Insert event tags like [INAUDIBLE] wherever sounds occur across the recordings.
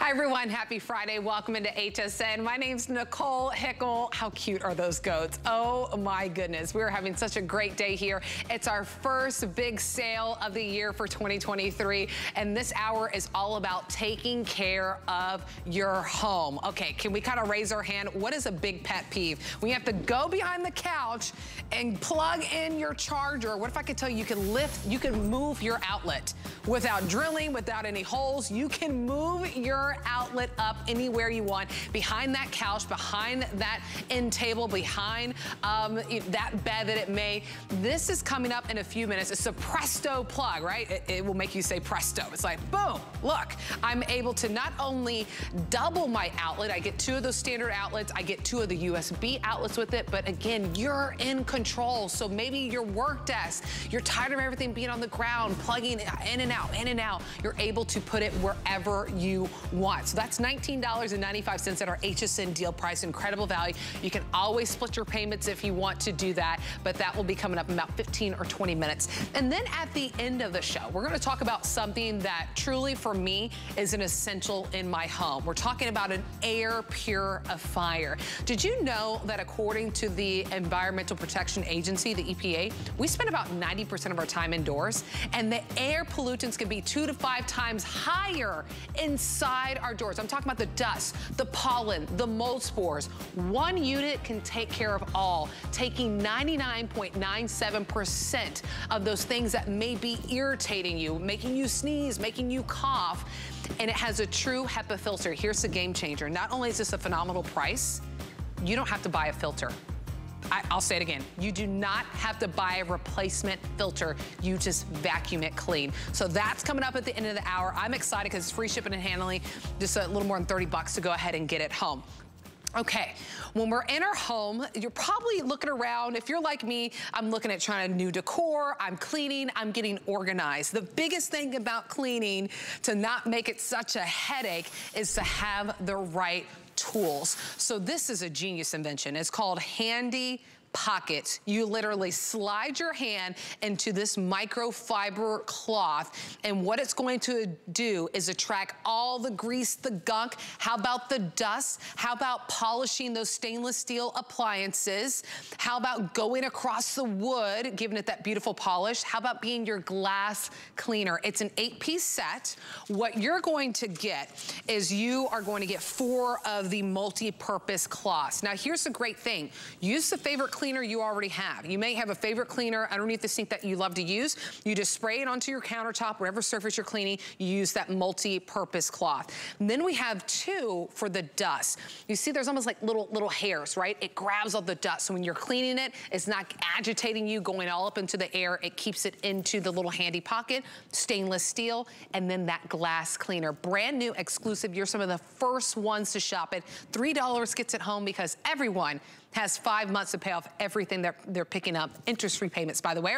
Hi everyone, happy Friday. Welcome into HSN. My name's Nicole Hickl. How cute are those goats? Oh my goodness, we're having such a great day here. It's our first big sale of the year for 2023, and this hour is all about taking care of your home. Okay, can we kind of raise our hand? What is a big pet peeve? We have to go behind the couch and plug in your charger. What if I could tell you you can lift, you can move your outlet without drilling, without any holes. You can move your outlet up anywhere you want, behind that couch, behind that end table, behind um, that bed that it may. This is coming up in a few minutes. It's a presto plug, right? It, it will make you say presto. It's like, boom, look, I'm able to not only double my outlet, I get two of those standard outlets, I get two of the USB outlets with it, but again, you're in control. So maybe your work desk, you're tired of everything being on the ground, plugging in and out, in and out. You're able to put it wherever you want. So that's $19.95 at our HSN deal price. Incredible value. You can always split your payments if you want to do that, but that will be coming up in about 15 or 20 minutes. And then at the end of the show, we're gonna talk about something that truly for me is an essential in my home. We're talking about an air purifier. Did you know that according to the Environmental Protection Agency, the EPA, we spend about 90% of our time indoors, and the air pollutants can be two to five times higher inside our doors. I'm talking about the dust, the pollen, the mold spores. One unit can take care of all, taking 99.97% of those things that may be irritating you, making you sneeze, making you cough. And it has a true HEPA filter. Here's the game changer. Not only is this a phenomenal price, you don't have to buy a filter. I, will say it again. You do not have to buy a replacement filter. You just vacuum it clean. So that's coming up at the end of the hour. I'm excited because it's free shipping and handling. Just a little more than 30 bucks to go ahead and get it home. Okay, when we're in our home, you're probably looking around. If you're like me, I'm looking at trying a new decor, I'm cleaning, I'm getting organized. The biggest thing about cleaning to not make it such a headache is to have the right tools. So this is a genius invention. It's called Handy pockets. You literally slide your hand into this microfiber cloth and what it's going to do is attract all the grease, the gunk. How about the dust? How about polishing those stainless steel appliances? How about going across the wood, giving it that beautiful polish? How about being your glass cleaner? It's an eight piece set. What you're going to get is you are going to get four of the multi-purpose cloths. Now here's the great thing. Use the favorite cleaner you already have. You may have a favorite cleaner underneath the sink that you love to use. You just spray it onto your countertop, whatever surface you're cleaning, you use that multi-purpose cloth. And then we have two for the dust. You see there's almost like little, little hairs, right? It grabs all the dust. So when you're cleaning it, it's not agitating you, going all up into the air. It keeps it into the little handy pocket, stainless steel, and then that glass cleaner. Brand new, exclusive. You're some of the first ones to shop it. $3 gets it home because everyone has five months to pay off everything that they're picking up. interest repayments, by the way.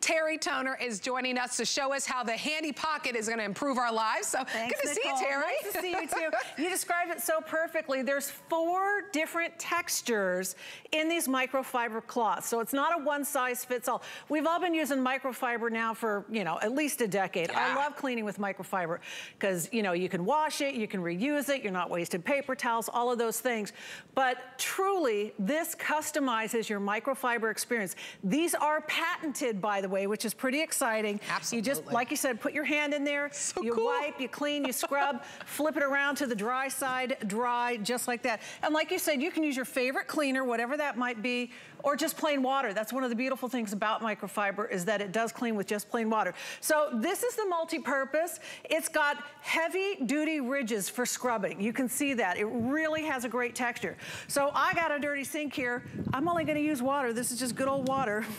Terry Toner is joining us to show us how the handy pocket is gonna improve our lives. So Thanks, good to Nicole. see you, Terry. Nice to see you too. [LAUGHS] you described it so perfectly. There's four different textures in these microfiber cloths. So it's not a one size fits all. We've all been using microfiber now for, you know, at least a decade. Yeah. I love cleaning with microfiber because, you know, you can wash it, you can reuse it, you're not wasting paper towels, all of those things. But truly, this customizes your microfiber experience. These are patented, by the way, which is pretty exciting. Absolutely. You just, like you said, put your hand in there, so you cool. wipe, you clean, you scrub, [LAUGHS] flip it around to the dry side, dry, just like that. And like you said, you can use your favorite cleaner, whatever that might be, or just plain water. That's one of the beautiful things about microfiber is that it does clean with just plain water. So this is the multi-purpose. It's got heavy duty ridges for scrubbing. You can see that. It really has a great texture. So I got a dirty sink here. I'm only gonna use water. This is just good old water. [LAUGHS]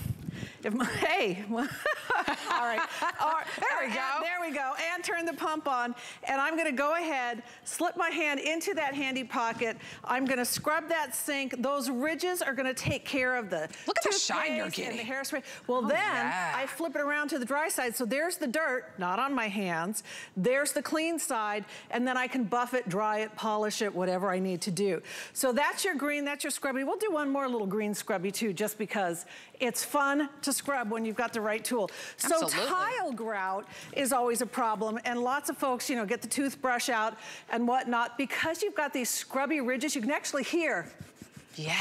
If my, [LAUGHS] hey, [LAUGHS] all right. All right. There we go. And there we go. And turn the pump on. And I'm gonna go ahead, slip my hand into that handy pocket. I'm gonna scrub that sink. Those ridges are gonna take care of the Look at the shine you're getting. And the hairspray. Well oh, then, yeah. I flip it around to the dry side. So there's the dirt, not on my hands. There's the clean side. And then I can buff it, dry it, polish it, whatever I need to do. So that's your green, that's your scrubby. We'll do one more little green scrubby too, just because it's fun fun to scrub when you've got the right tool. Absolutely. So tile grout is always a problem and lots of folks, you know, get the toothbrush out and whatnot. Because you've got these scrubby ridges, you can actually hear yeah.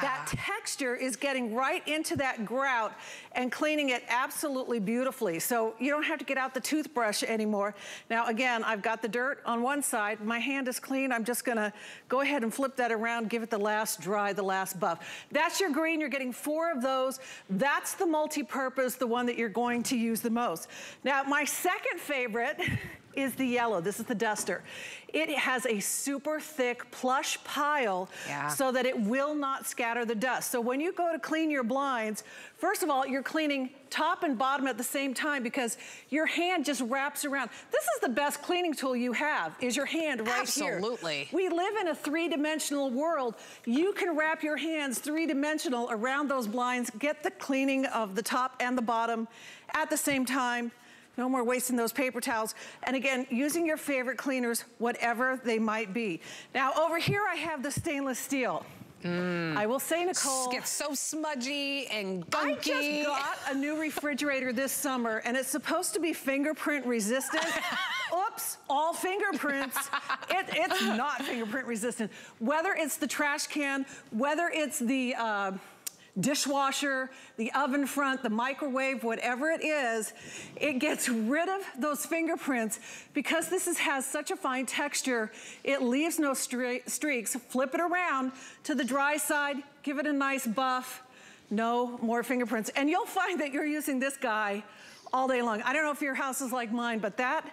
That texture is getting right into that grout and cleaning it absolutely beautifully. So you don't have to get out the toothbrush anymore. Now again, I've got the dirt on one side. My hand is clean. I'm just gonna go ahead and flip that around, give it the last dry, the last buff. That's your green. You're getting four of those. That's the multi-purpose, the one that you're going to use the most. Now, my second favorite [LAUGHS] is the yellow. This is the duster. It has a super thick plush pile yeah. so that it will not scatter the dust. So when you go to clean your blinds, first of all, you're cleaning top and bottom at the same time because your hand just wraps around. This is the best cleaning tool you have, is your hand right Absolutely. here. Absolutely. We live in a three-dimensional world. You can wrap your hands three-dimensional around those blinds, get the cleaning of the top and the bottom at the same time. No more wasting those paper towels. And again, using your favorite cleaners, whatever they might be. Now over here I have the stainless steel. Mm. I will say, Nicole. Gets so smudgy and gunky. I just got a new refrigerator this summer and it's supposed to be fingerprint resistant. [LAUGHS] Oops, all fingerprints. It, it's not fingerprint resistant. Whether it's the trash can, whether it's the, uh, dishwasher, the oven front, the microwave, whatever it is, it gets rid of those fingerprints because this is, has such a fine texture, it leaves no streaks. Flip it around to the dry side, give it a nice buff, no more fingerprints. And you'll find that you're using this guy all day long. I don't know if your house is like mine, but that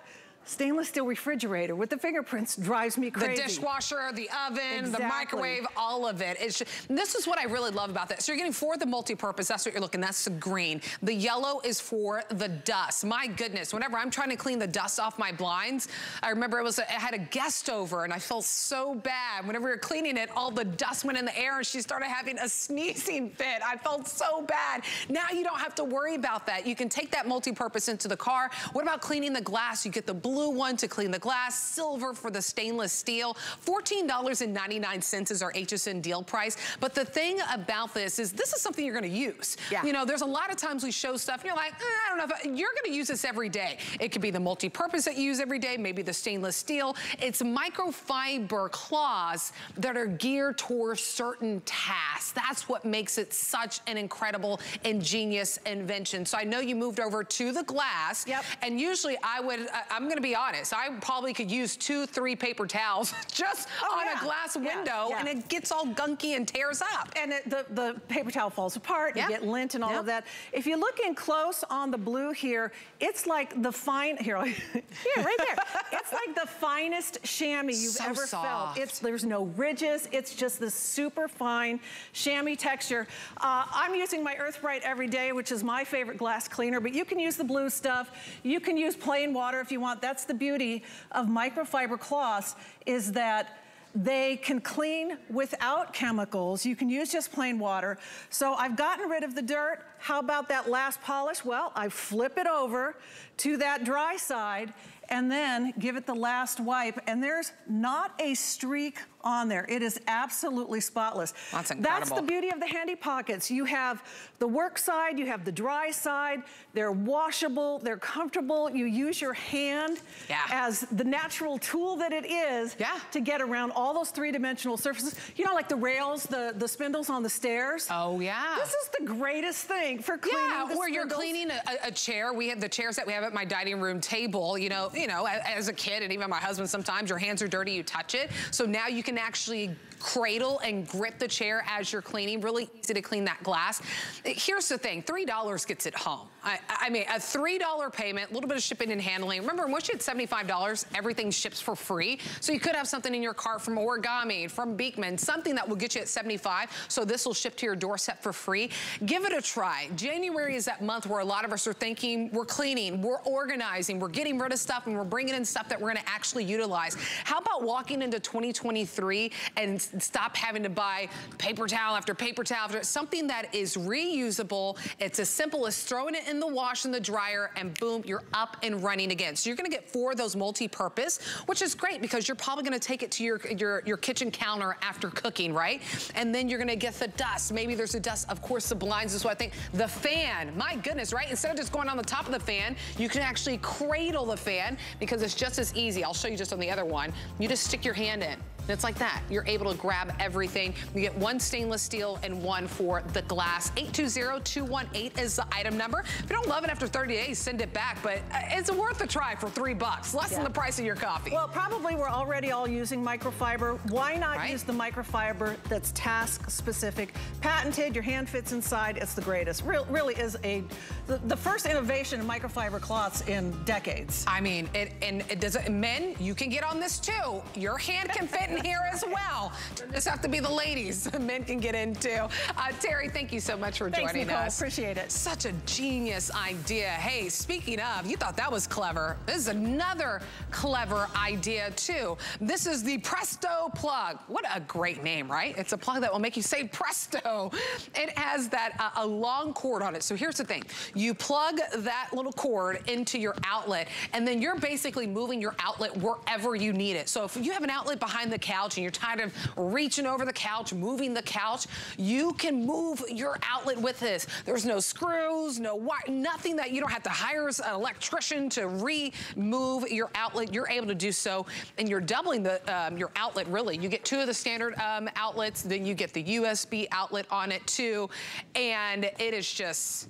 stainless steel refrigerator with the fingerprints drives me crazy. The dishwasher, the oven, exactly. the microwave, all of it. It's just, this is what I really love about this. So you're getting for the multi-purpose, that's what you're looking, that's the green. The yellow is for the dust. My goodness, whenever I'm trying to clean the dust off my blinds, I remember it was, I had a guest over and I felt so bad. Whenever we were cleaning it, all the dust went in the air and she started having a sneezing fit. I felt so bad. Now you don't have to worry about that. You can take that multi-purpose into the car. What about cleaning the glass? You get the blue blue one to clean the glass, silver for the stainless steel. $14.99 is our HSN deal price. But the thing about this is this is something you're gonna use. Yeah. You know, there's a lot of times we show stuff and you're like, eh, I don't know, if I, you're gonna use this every day. It could be the multi-purpose that you use every day, maybe the stainless steel. It's microfiber cloths that are geared towards certain tasks. That's what makes it such an incredible, ingenious invention. So I know you moved over to the glass. Yep. And usually I would, I'm gonna be honest, I probably could use two, three paper towels [LAUGHS] just oh, on yeah. a glass window yeah. and it gets all gunky and tears up. And it, the, the paper towel falls apart, you get lint and all of that. If you look in close on the blue here, it's like the fine, here, [LAUGHS] here right there. it's like the finest chamois you've so ever soft. felt. It's, there's no ridges, it's just this super fine chamois texture. Uh, I'm using my Earth Bright every day, which is my favorite glass cleaner, but you can use the blue stuff. You can use plain water if you want. That's the beauty of microfiber cloths is that they can clean without chemicals. You can use just plain water. So I've gotten rid of the dirt. How about that last polish? Well, I flip it over to that dry side and then give it the last wipe. And there's not a streak on there. It is absolutely spotless. That's incredible. That's the beauty of the handy pockets. You have the work side, you have the dry side. They're washable, they're comfortable. You use your hand yeah. as the natural tool that it is yeah. to get around all those three-dimensional surfaces. You know, like the rails, the, the spindles on the stairs. Oh, yeah. This is the greatest thing for cleaning Yeah, where you're cleaning a, a, chair. We have the chairs that we have at my dining room table. You know, you know, as a kid and even my husband, sometimes your hands are dirty, you touch it. So now you can can actually cradle and grip the chair as you're cleaning. Really easy to clean that glass. Here's the thing, $3 gets it home. I, I mean, a $3 payment, a little bit of shipping and handling. Remember, once you hit $75, everything ships for free. So you could have something in your cart from Origami, from Beekman, something that will get you at 75. So this will ship to your doorstep for free. Give it a try. January is that month where a lot of us are thinking, we're cleaning, we're organizing, we're getting rid of stuff, and we're bringing in stuff that we're gonna actually utilize. How about walking into 2023 and stop having to buy paper towel after paper towel after something that is reusable. It's as simple as throwing it in in the wash and the dryer and boom, you're up and running again. So you're gonna get four of those multi-purpose, which is great because you're probably gonna take it to your, your, your kitchen counter after cooking, right? And then you're gonna get the dust. Maybe there's a dust, of course, the blinds is what I think. The fan, my goodness, right? Instead of just going on the top of the fan, you can actually cradle the fan because it's just as easy. I'll show you just on the other one. You just stick your hand in. It's like that. You're able to grab everything. You get one stainless steel and one for the glass. 820-218 is the item number. If you don't love it after 30 days, send it back, but uh, it's worth a try for three bucks, less yeah. than the price of your coffee. Well, probably we're already all using microfiber. Why not right? use the microfiber that's task specific, patented, your hand fits inside, it's the greatest. Real, really is a, the, the, first innovation in microfiber cloths in decades. I mean, it, and it does, men, you can get on this too. Your hand can fit [LAUGHS] in here as well. Just have to be the ladies. [LAUGHS] Men can get in too. Uh, Terry, thank you so much for Thanks, joining Nicole. us. Appreciate it. Such a genius idea. Hey, speaking of, you thought that was clever. This is another clever idea too. This is the Presto plug. What a great name, right? It's a plug that will make you say Presto. It has that uh, a long cord on it. So here's the thing. You plug that little cord into your outlet and then you're basically moving your outlet wherever you need it. So if you have an outlet behind the couch and you're tired of reaching over the couch, moving the couch, you can move your outlet with this. There's no screws, no wire, nothing that you don't have to hire an electrician to remove your outlet. You're able to do so and you're doubling the um, your outlet really. You get two of the standard um, outlets, then you get the USB outlet on it too. And it is just,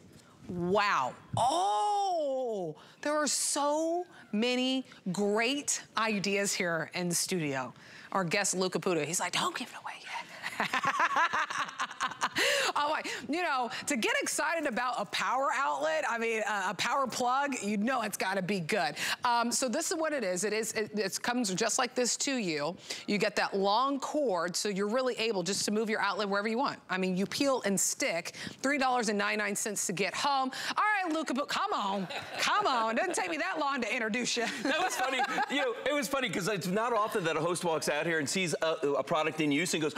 wow. Oh, there are so many great ideas here in the studio our guest, Lou Caputo. He's like, don't give it away [LAUGHS] I'm like, you know, to get excited about a power outlet, I mean, uh, a power plug, you know it's gotta be good. Um, so this is what it is. It is, it, it, comes just like this to you. You get that long cord, so you're really able just to move your outlet wherever you want. I mean, you peel and stick, $3.99 to get home. All right, Luca, but come on, come on. It doesn't take me that long to introduce you. [LAUGHS] That was funny. you know, it was funny because it's not often that a host walks out here and sees a, a product in use and goes,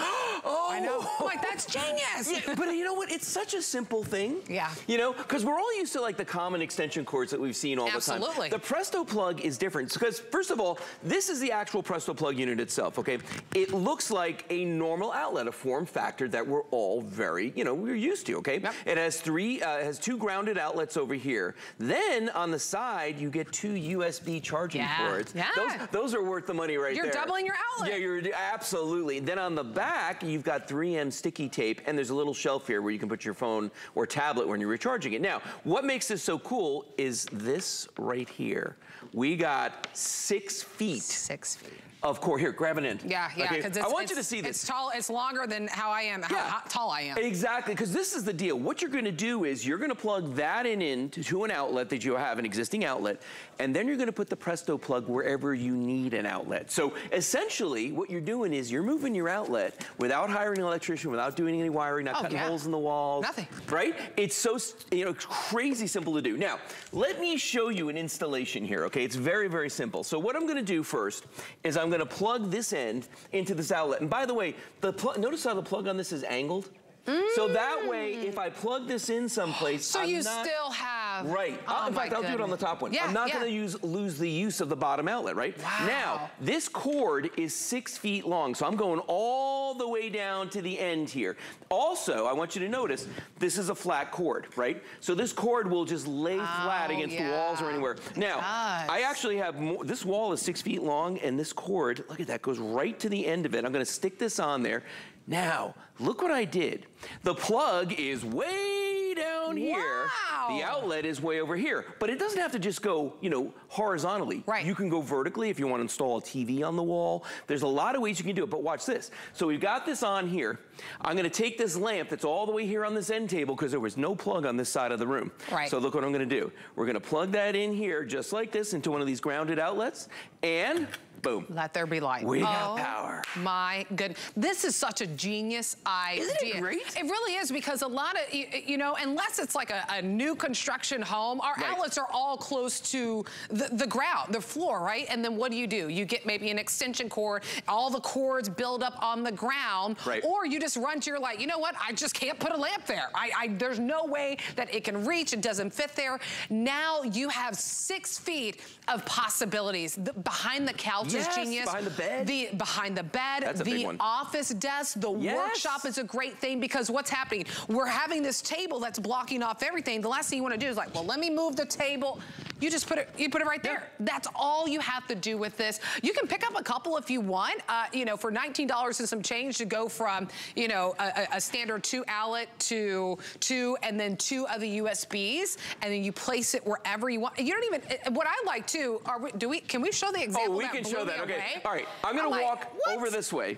oh. I know. Like, that's genius. Yeah, but you know what? It's such a simple thing. Yeah. You know, because we're all used to like the common extension cords that we've seen all Absolutely. the time. Absolutely. The Presto plug is different because first of all, this is the actual Presto plug unit itself, okay? It looks like a normal outlet, a form factor that we're all very, you know, we're used to, okay? Yep. It has three, uh, has two grounded outlets over here. Then on the side, you get two USB charging yeah. ports. Yeah. Those, those are worth the money right you're there. You're doubling your outlet. Yeah, you're absolutely. Then on the back, you've got 3M sticky tape and there's a little shelf here where you can put your phone or tablet when you're recharging it. Now, what makes this so cool is this right here. We got six feet. Six feet of course. Here, grab an end. Yeah, yeah. Okay? I want you to see this. It's tall. It's longer than how I am. Yeah. How, tall I am. Exactly, because this is the deal. What you're going to do is you're going to plug that in into an outlet that you have an existing outlet, and then you're going to put the Presto plug wherever you need an outlet. So essentially, what you're doing is you're moving your outlet without hiring an electrician, without doing any wiring, not oh, cutting yeah. holes in the walls. Nothing. Right? It's so you know crazy simple to do. Now, let me show you an installation here. Okay, it's very very simple. So what I'm going to do first is I'm going to plug this end into this outlet. And by the way, the notice how the plug on this is angled? Mm. So that way, if I plug this in someplace, so I'm you still have right. Oh uh, in fact, I'll goodness. do it on the top one. Yeah, I'm not yeah. going to use lose the use of the bottom outlet, right? Wow. Now, this cord is six feet long, so I'm going all the way down to the end here. Also, I want you to notice this is a flat cord, right? So this cord will just lay oh, flat against yeah. the walls or anywhere. Now, I actually have more. This wall is six feet long, and this cord, look at that, goes right to the end of it. I'm going to stick this on there. Now, look what I did. The plug is way down wow. here. The outlet is way over here. But it doesn't have to just go, you know, horizontally. Right. You can go vertically if you want to install a TV on the wall. There's a lot of ways you can do it, but watch this. So we've got this on here. I'm gonna take this lamp that's all the way here on this end table because there was no plug on this side of the room. Right. So look what I'm gonna do. We're gonna plug that in here just like this into one of these grounded outlets and boom. Let there be light. We oh, got power. My goodness. This is such a genius idea. Isn't it great? It really is because a lot of, you, know, unless it's like a, a, new construction home, our right. outlets are all close to the, the ground, the floor, right? And then what do you do? You get maybe an extension cord, all the cords build up on the ground, right. or you just run to your light. You know what? I just can't put a lamp there. I, I, there's no way that it can reach. It doesn't fit there. Now you have six feet of possibilities. The, behind the couch yes, is genius. behind the bed. The behind the bed, That's the office desk, the yes. workshop is a great thing because what's happening? We're having this table that's blocking off everything. The last thing you want to do is like, well, let me move the table. You just put it, you put it right there. Yeah. That's all you have to do with this. You can pick up a couple if you want, uh, you know, for $19 and some change to go from, you know, a, a standard two outlet to two and then two of the USBs, and then you place it wherever you want. You don't even, uh, what I like too, are we, do we, can we show the example Oh, we can show that, okay. Away? All right, I'm gonna I'm walk like, over this way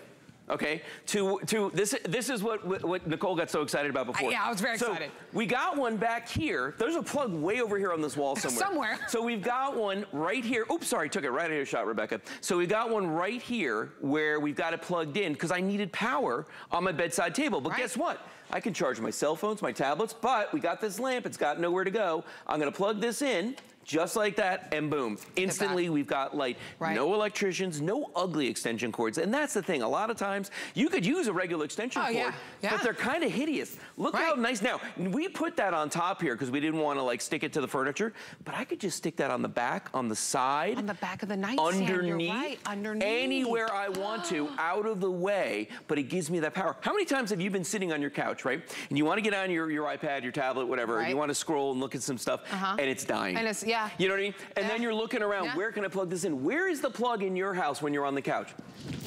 okay? To to this this is what what Nicole got so excited about before. I, yeah, I was very so excited. We got one back here. There's a plug way over here on this wall [LAUGHS] somewhere. somewhere. So we've got one right here. Oops, sorry, took it right out of your shot, Rebecca. So we got one right here where we've got it plugged in because I needed power on my bedside table. But right. guess what? I can charge my cell phones, my tablets, but we got this lamp. It's got nowhere to go. I'm gonna plug this in just like that, and boom, instantly we've got light. Right. No electricians, no ugly extension cords. And that's the thing, a lot of times you could use a regular extension Oh, cord, yeah. Yeah. but they're kind of hideous. Look Right. how nice. Now, we put that on top here because we didn't want to like stick it to the furniture, but I could just stick that on the back, on the side. On the back of the nightstand, underneath, right, underneath. anywhere I want to, [GASPS] out of the way, but it gives me that power. How many times have you been sitting on your couch, right? And you want to get on your, your iPad, your tablet, whatever, and you want to scroll and look at some stuff, Uh-huh. and it's dying. And it's- yeah. You know what I mean? And Yeah. then you're looking around, Yeah. where can I plug this in? Where is the plug in your house when you're on the couch?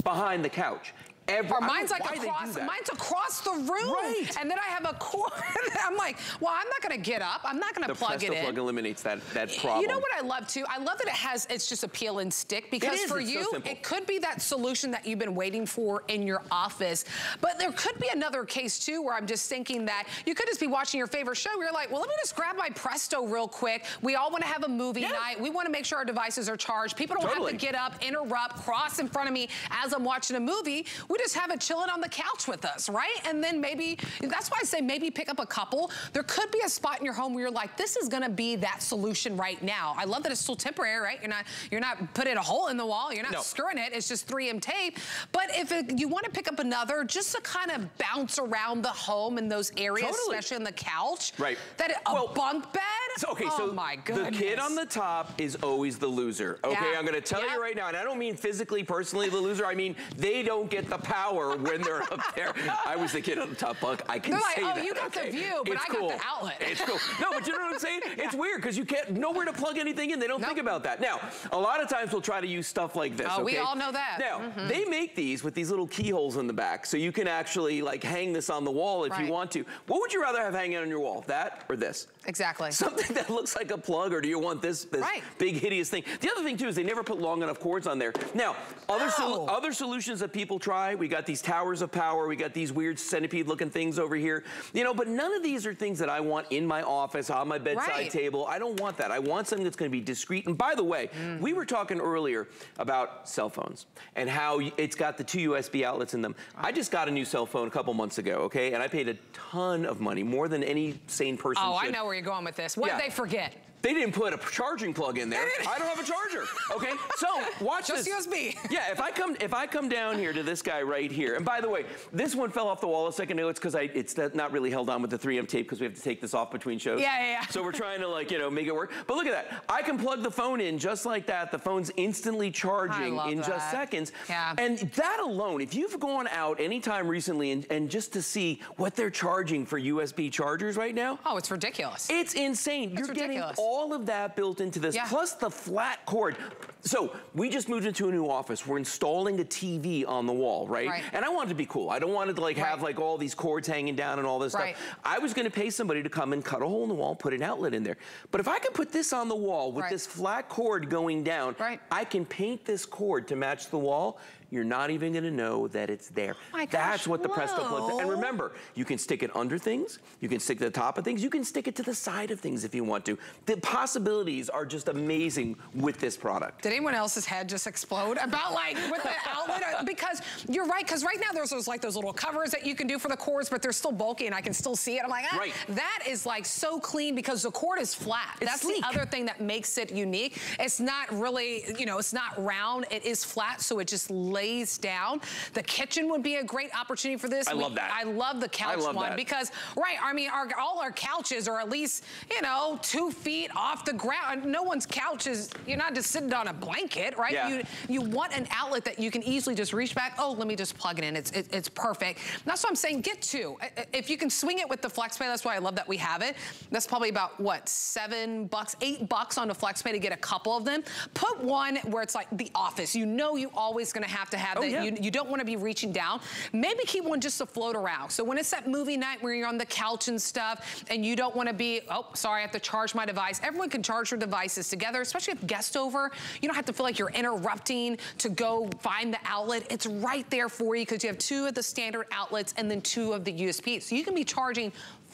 Behind the couch. Every, Or mine's like why they do across, mine's across the room. Right. And then I have a cord. [LAUGHS] I'm like, well, I'm not gonna get up. I'm not gonna The plug it in. The plug eliminates that, that problem. You know what I love too? I love that it has, it's just a peel and stick because for it's you, simple. it could be that solution that you've been waiting for in your office. But there could be another case too where I'm just thinking that you could just be watching your favorite show. You're like, well, let me just grab my Presto real quick. We all wanna have a movie night. We wanna make sure our devices are charged. People don't Totally. have to get up, interrupt, cross in front of me as I'm watching a movie. We just have it chilling on the couch with us, right? And then maybe, that's why I say maybe pick up a couple. There could be a spot in your home where you're like, this is gonna be that solution right now. I love that it's still temporary, right? You're not, you're not putting a hole in the wall. You're not No. screwing it. It's just 3M tape. But if it, you wanna pick up another, just to kind of bounce around the home in those areas, Totally. especially on the couch. Right. That a Well, bunk bed? So, okay, oh so my the kid on the top is always the loser. Okay, Yeah. I'm gonna tell you right now, and I don't mean physically, personally the loser. I mean they don't get the power when they're up there. I was the kid on the top bunk. I can They're like, say "Oh, that. you got the okay? view, but It's I got the cool. outlet." It's cool. No, but you know what I'm saying? [LAUGHS] It's weird because you can't nowhere to plug anything in. They don't think about that. Now, a lot of times we'll try to use stuff like this. Oh, we all know that. Now, mm-hmm. they make these with these little keyholes in the back, so you can actually like hang this on the wall if Right. you want to. What would you rather have hanging on your wall? That or this? Exactly. [LAUGHS] Something that looks like a plug, or do you want this, this Right. big hideous thing? The other thing too is they never put long enough cords on there. Now, other sol- other solutions that people try, we got these towers of power, we got these weird centipede-looking things over here, you know. But none of these are things that I want in my office on my bedside Right. table. I don't want that. I want something that's going to be discreet. And by the way, Mm. we were talking earlier about cell phones and how it's got the two USB outlets in them. I just got a new cell phone a couple months ago, okay, and I paid a ton of money, more than any sane person Oh, I should. know where you're going with this. What Yeah. did they forget? They didn't put a charging plug in there. [LAUGHS] I don't have a charger. Okay, so watch Just this. USB. Yeah, if I come if I come down here to this guy right here, and by the way, this one fell off the wall a second ago. It's because I it's not really held on with the 3M tape because we have to take this off between shows. Yeah, yeah, yeah. So we're trying to like you know make it work. But look at that. I can plug the phone in just like that. The phone's instantly charging in just that. seconds. Yeah. And that alone, if you've gone out anytime recently and, and just to see what they're charging for USB chargers right now. Oh, it's ridiculous. It's insane. That's You're getting ridiculous. All of that built into this, Yeah. plus the flat cord. So we just moved into a new office. We're installing a TV on the wall, right? Right. And I wanted to be cool. I don't want it to like have like all these cords hanging down and all this Right. stuff. I was going to pay somebody to come and cut a hole in the wall, put an outlet in there. But if I could put this on the wall with Right. this flat cord going down, Right. I can paint this cord to match the wall. You're not even going to know that it's there. My That's gosh, what the Presto plug. And remember, you can stick it under things. You can stick it to the top of things. You can stick it to the side of things if you want to. The possibilities are just amazing with this product. Did Did anyone else's head just explode about like with the outlet? Uh, because you're right, because right now there's those like those little covers that you can do for the cords, but they're still bulky and I can still see it. I'm like, ah, right. that is like so clean because the cord is flat. It's That's sleek. the other thing that makes it unique. It's not really, you know, it's not round. It is flat, so it just lays down. The kitchen would be a great opportunity for this. I we, love that. I love the couch love one that. because, right, I mean, our, all our couches are at least, you know, two feet off the ground. No one's couch is, you're not just sitting on a blanket, right? Yeah. You, you want an outlet that you can easily just reach back. Oh, let me just plug it in. It's, it, it's perfect. That's what I'm saying. Get two. If you can swing it with the FlexPay, that's why I love that we have it. That's probably about, what, seven bucks, eight bucks on a FlexPay to get a couple of them. Put one where it's like the office. You know you always gonna have to have oh, that. Yeah. You, you don't wanna be reaching down. Maybe keep one just to float around. So when it's that movie night where you're on the couch and stuff and you don't wanna be, oh, sorry, I have to charge my device. Everyone can charge their devices together, especially if guests over. You don't have to feel like you're interrupting to go find the outlet. It's right there for you because you have two of the standard outlets and then two of the USB. So you can be charging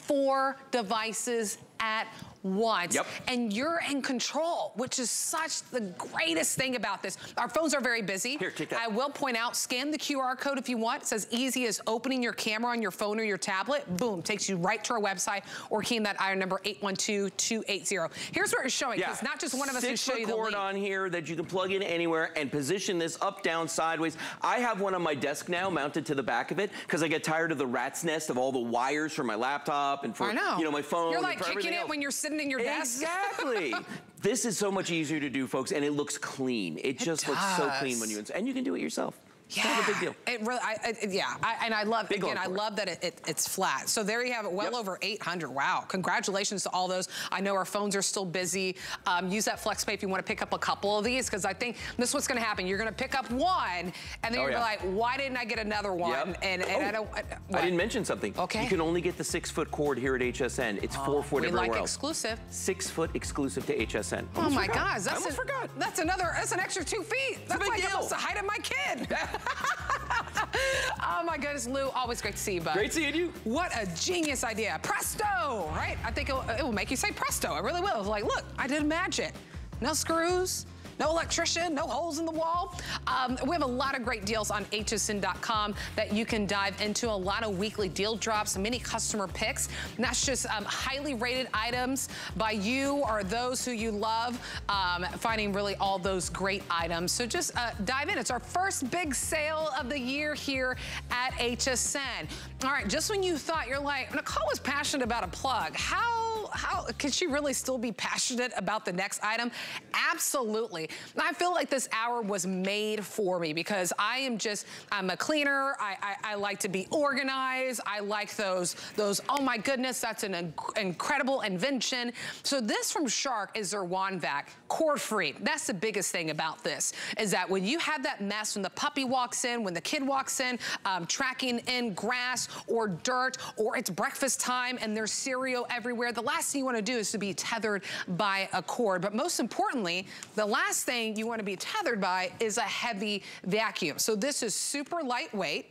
four devices at once. Yep. And you're in control, which is such the greatest thing about this. Our phones are very busy. Here, take that. I will point out, scan the QR code if you want. It's as easy as opening your camera on your phone or your tablet. Boom, takes you right to our website or keying that iron number 812-280. Here's where it's showing, because yeah. not just one of us Six can show you the cord on here that you can plug in anywhere and position this up, down, sideways. I have one on my desk now mounted to the back of it because I get tired of the rat's nest of all the wires for my laptop and for, know. you know, my phone. You're like kicking it else. when you're sitting sitting in your desk. Exactly. [LAUGHS] this is so much easier to do, folks, and it looks clean. It, it just does. looks so clean when you, and you can do it yourself. Yeah, of a big deal. It really, I, yeah, I, and I love big again. I love that it, it, it's flat. So there you have it, well yep. over 800. Wow, congratulations to all those. I know our phones are still busy. Um, use that FlexPay if you want to pick up a couple of these, because I think this is what's going to happen. You're going to pick up one, and then oh, you're yeah. like, why didn't I get another one? Yep. And, and oh, I don't. I didn't mention something. Okay. You can only get the six foot cord here at HSN. It's oh, four foot everywhere like else. exclusive. Six foot exclusive to HSN. Oh my forgot. gosh, that's I a, forgot. That's another. That's an extra two feet. That's like deal. almost the height of my kid. [LAUGHS] oh my goodness, Lou, always great to see you, bud. Great seeing you. What a genius idea. Presto, right? I think it will, it will make you say presto. It really will. It's like, look, I did a magic. No screws, no electrician, no holes in the wall. Um, we have a lot of great deals on hsn.com that you can dive into. A lot of weekly deal drops, many customer picks. And that's just um, highly rated items by you or those who you love, um, finding really all those great items. So just uh, dive in. It's our first big sale of the year here at HSN. All right, just when you thought you're like, Nicole was passionate about a plug, how, how can she really still be passionate about the next item? Absolutely. I feel like this hour was made for me because I am just, I'm a cleaner. I, I, I like to be organized. I like those, those, oh my goodness, that's an inc incredible invention. So this from Shark is their wand vac, cord free. That's the biggest thing about this, is that when you have that mess, when the puppy walks in, when the kid walks in, um, tracking in grass or dirt, or it's breakfast time and there's cereal everywhere, the last thing you wanna do is to be tethered by a cord. But most importantly, the last last thing you wanna be tethered by is a heavy vacuum. So this is super lightweight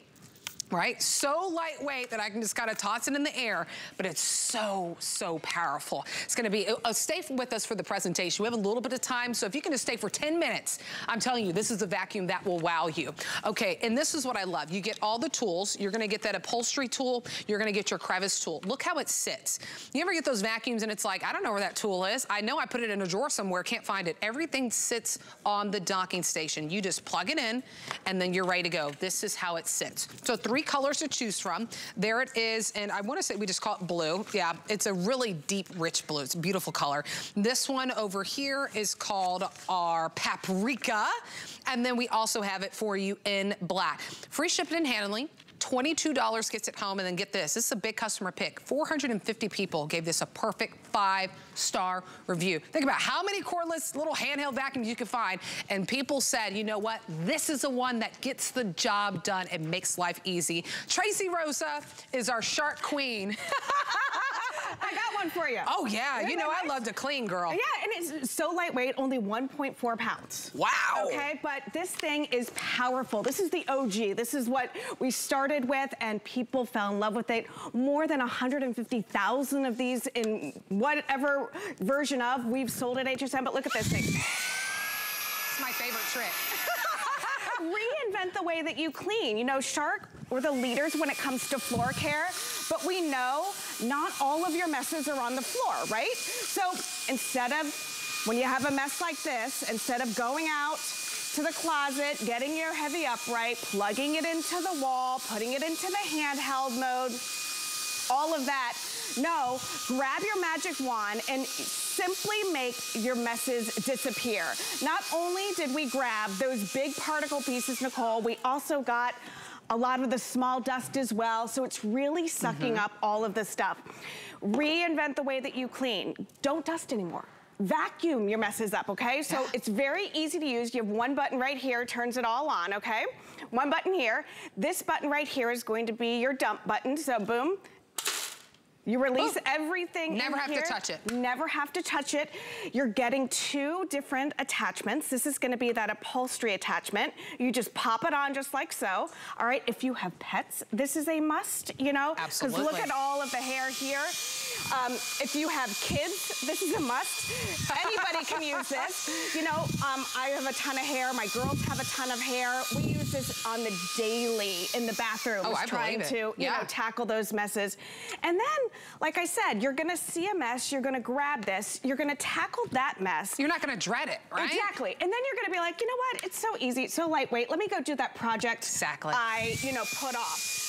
right? So lightweight that I can just kind of toss it in the air, but it's so, so powerful. It's gonna be, uh, stay with us for the presentation. We have a little bit of time, so if you can just stay for 10 minutes, I'm telling you, this is a vacuum that will wow you. Okay, and this is what I love. You get all the tools. You're gonna get that upholstery tool. You're gonna get your crevice tool. Look how it sits. You ever get those vacuums and it's like, I don't know where that tool is. I know I put it in a drawer somewhere, can't find it. Everything sits on the docking station. You just plug it in and then you're ready to go. This is how it sits. So three three colors to choose from. There it is, and I wanna say we just call it blue. Yeah, it's a really deep, rich blue. It's a beautiful color. This one over here is called our paprika, and then we also have it for you in black. Free shipping and handling. $22 gets it home, and then get this. This is a big customer pick. 450 people gave this a perfect five-star review. Think about how many cordless little handheld vacuums you can find, and people said, you know what? This is the one that gets the job done and makes life easy. Tracy Rosa is our shark queen. [LAUGHS] I got one for you. Oh, yeah. you know, I love to clean, girl. Yeah, and it's so lightweight, only 1.4 pounds. Wow. Okay, but this thing is powerful. This is the OG. This is what we started with, and people fell in love with it. More than 150,000 of these in whatever version of we've sold at HSN, but look at this thing It's my favorite trick. [LAUGHS] Reinvent the way that you clean. You know, Shark, we're the leaders when it comes to floor care, but we know not all of your messes are on the floor, right? So instead of, when you have a mess like this, instead of going out to the closet, getting your heavy upright, plugging it into the wall, putting it into the handheld mode, all of that. No, grab your magic wand and simply make your messes disappear. Not only did we grab those big particle pieces, Nicole, we also got a lot of the small dust as well, so it's really sucking mm -hmm. up all of the stuff. Reinvent the way that you clean. Don't dust anymore vacuum your messes up, okay? So yeah. it's very easy to use. You have one button right here, turns it all on, okay? One button here. This button right here is going to be your dump button. So boom, you release Ooh. everything Never have here. to touch it. Never have to touch it. You're getting two different attachments. This is gonna be that upholstery attachment. You just pop it on just like so. All right, if you have pets, this is a must, you know? Absolutely. Because look at all of the hair here. Um, if you have kids, this is a must. Anybody can use this. You know, um, I have a ton of hair. My girls have a ton of hair. We use this on the daily in the bathroom. Oh, I trying to, you yeah. know, tackle those messes. And then like I said, you're gonna see a mess, you're gonna grab this, you're gonna tackle that mess. You're not gonna dread it, right? Exactly. And then you're gonna be like, you know what? It's so easy, it's so lightweight. Let me go do that project exactly. I, you know, put off.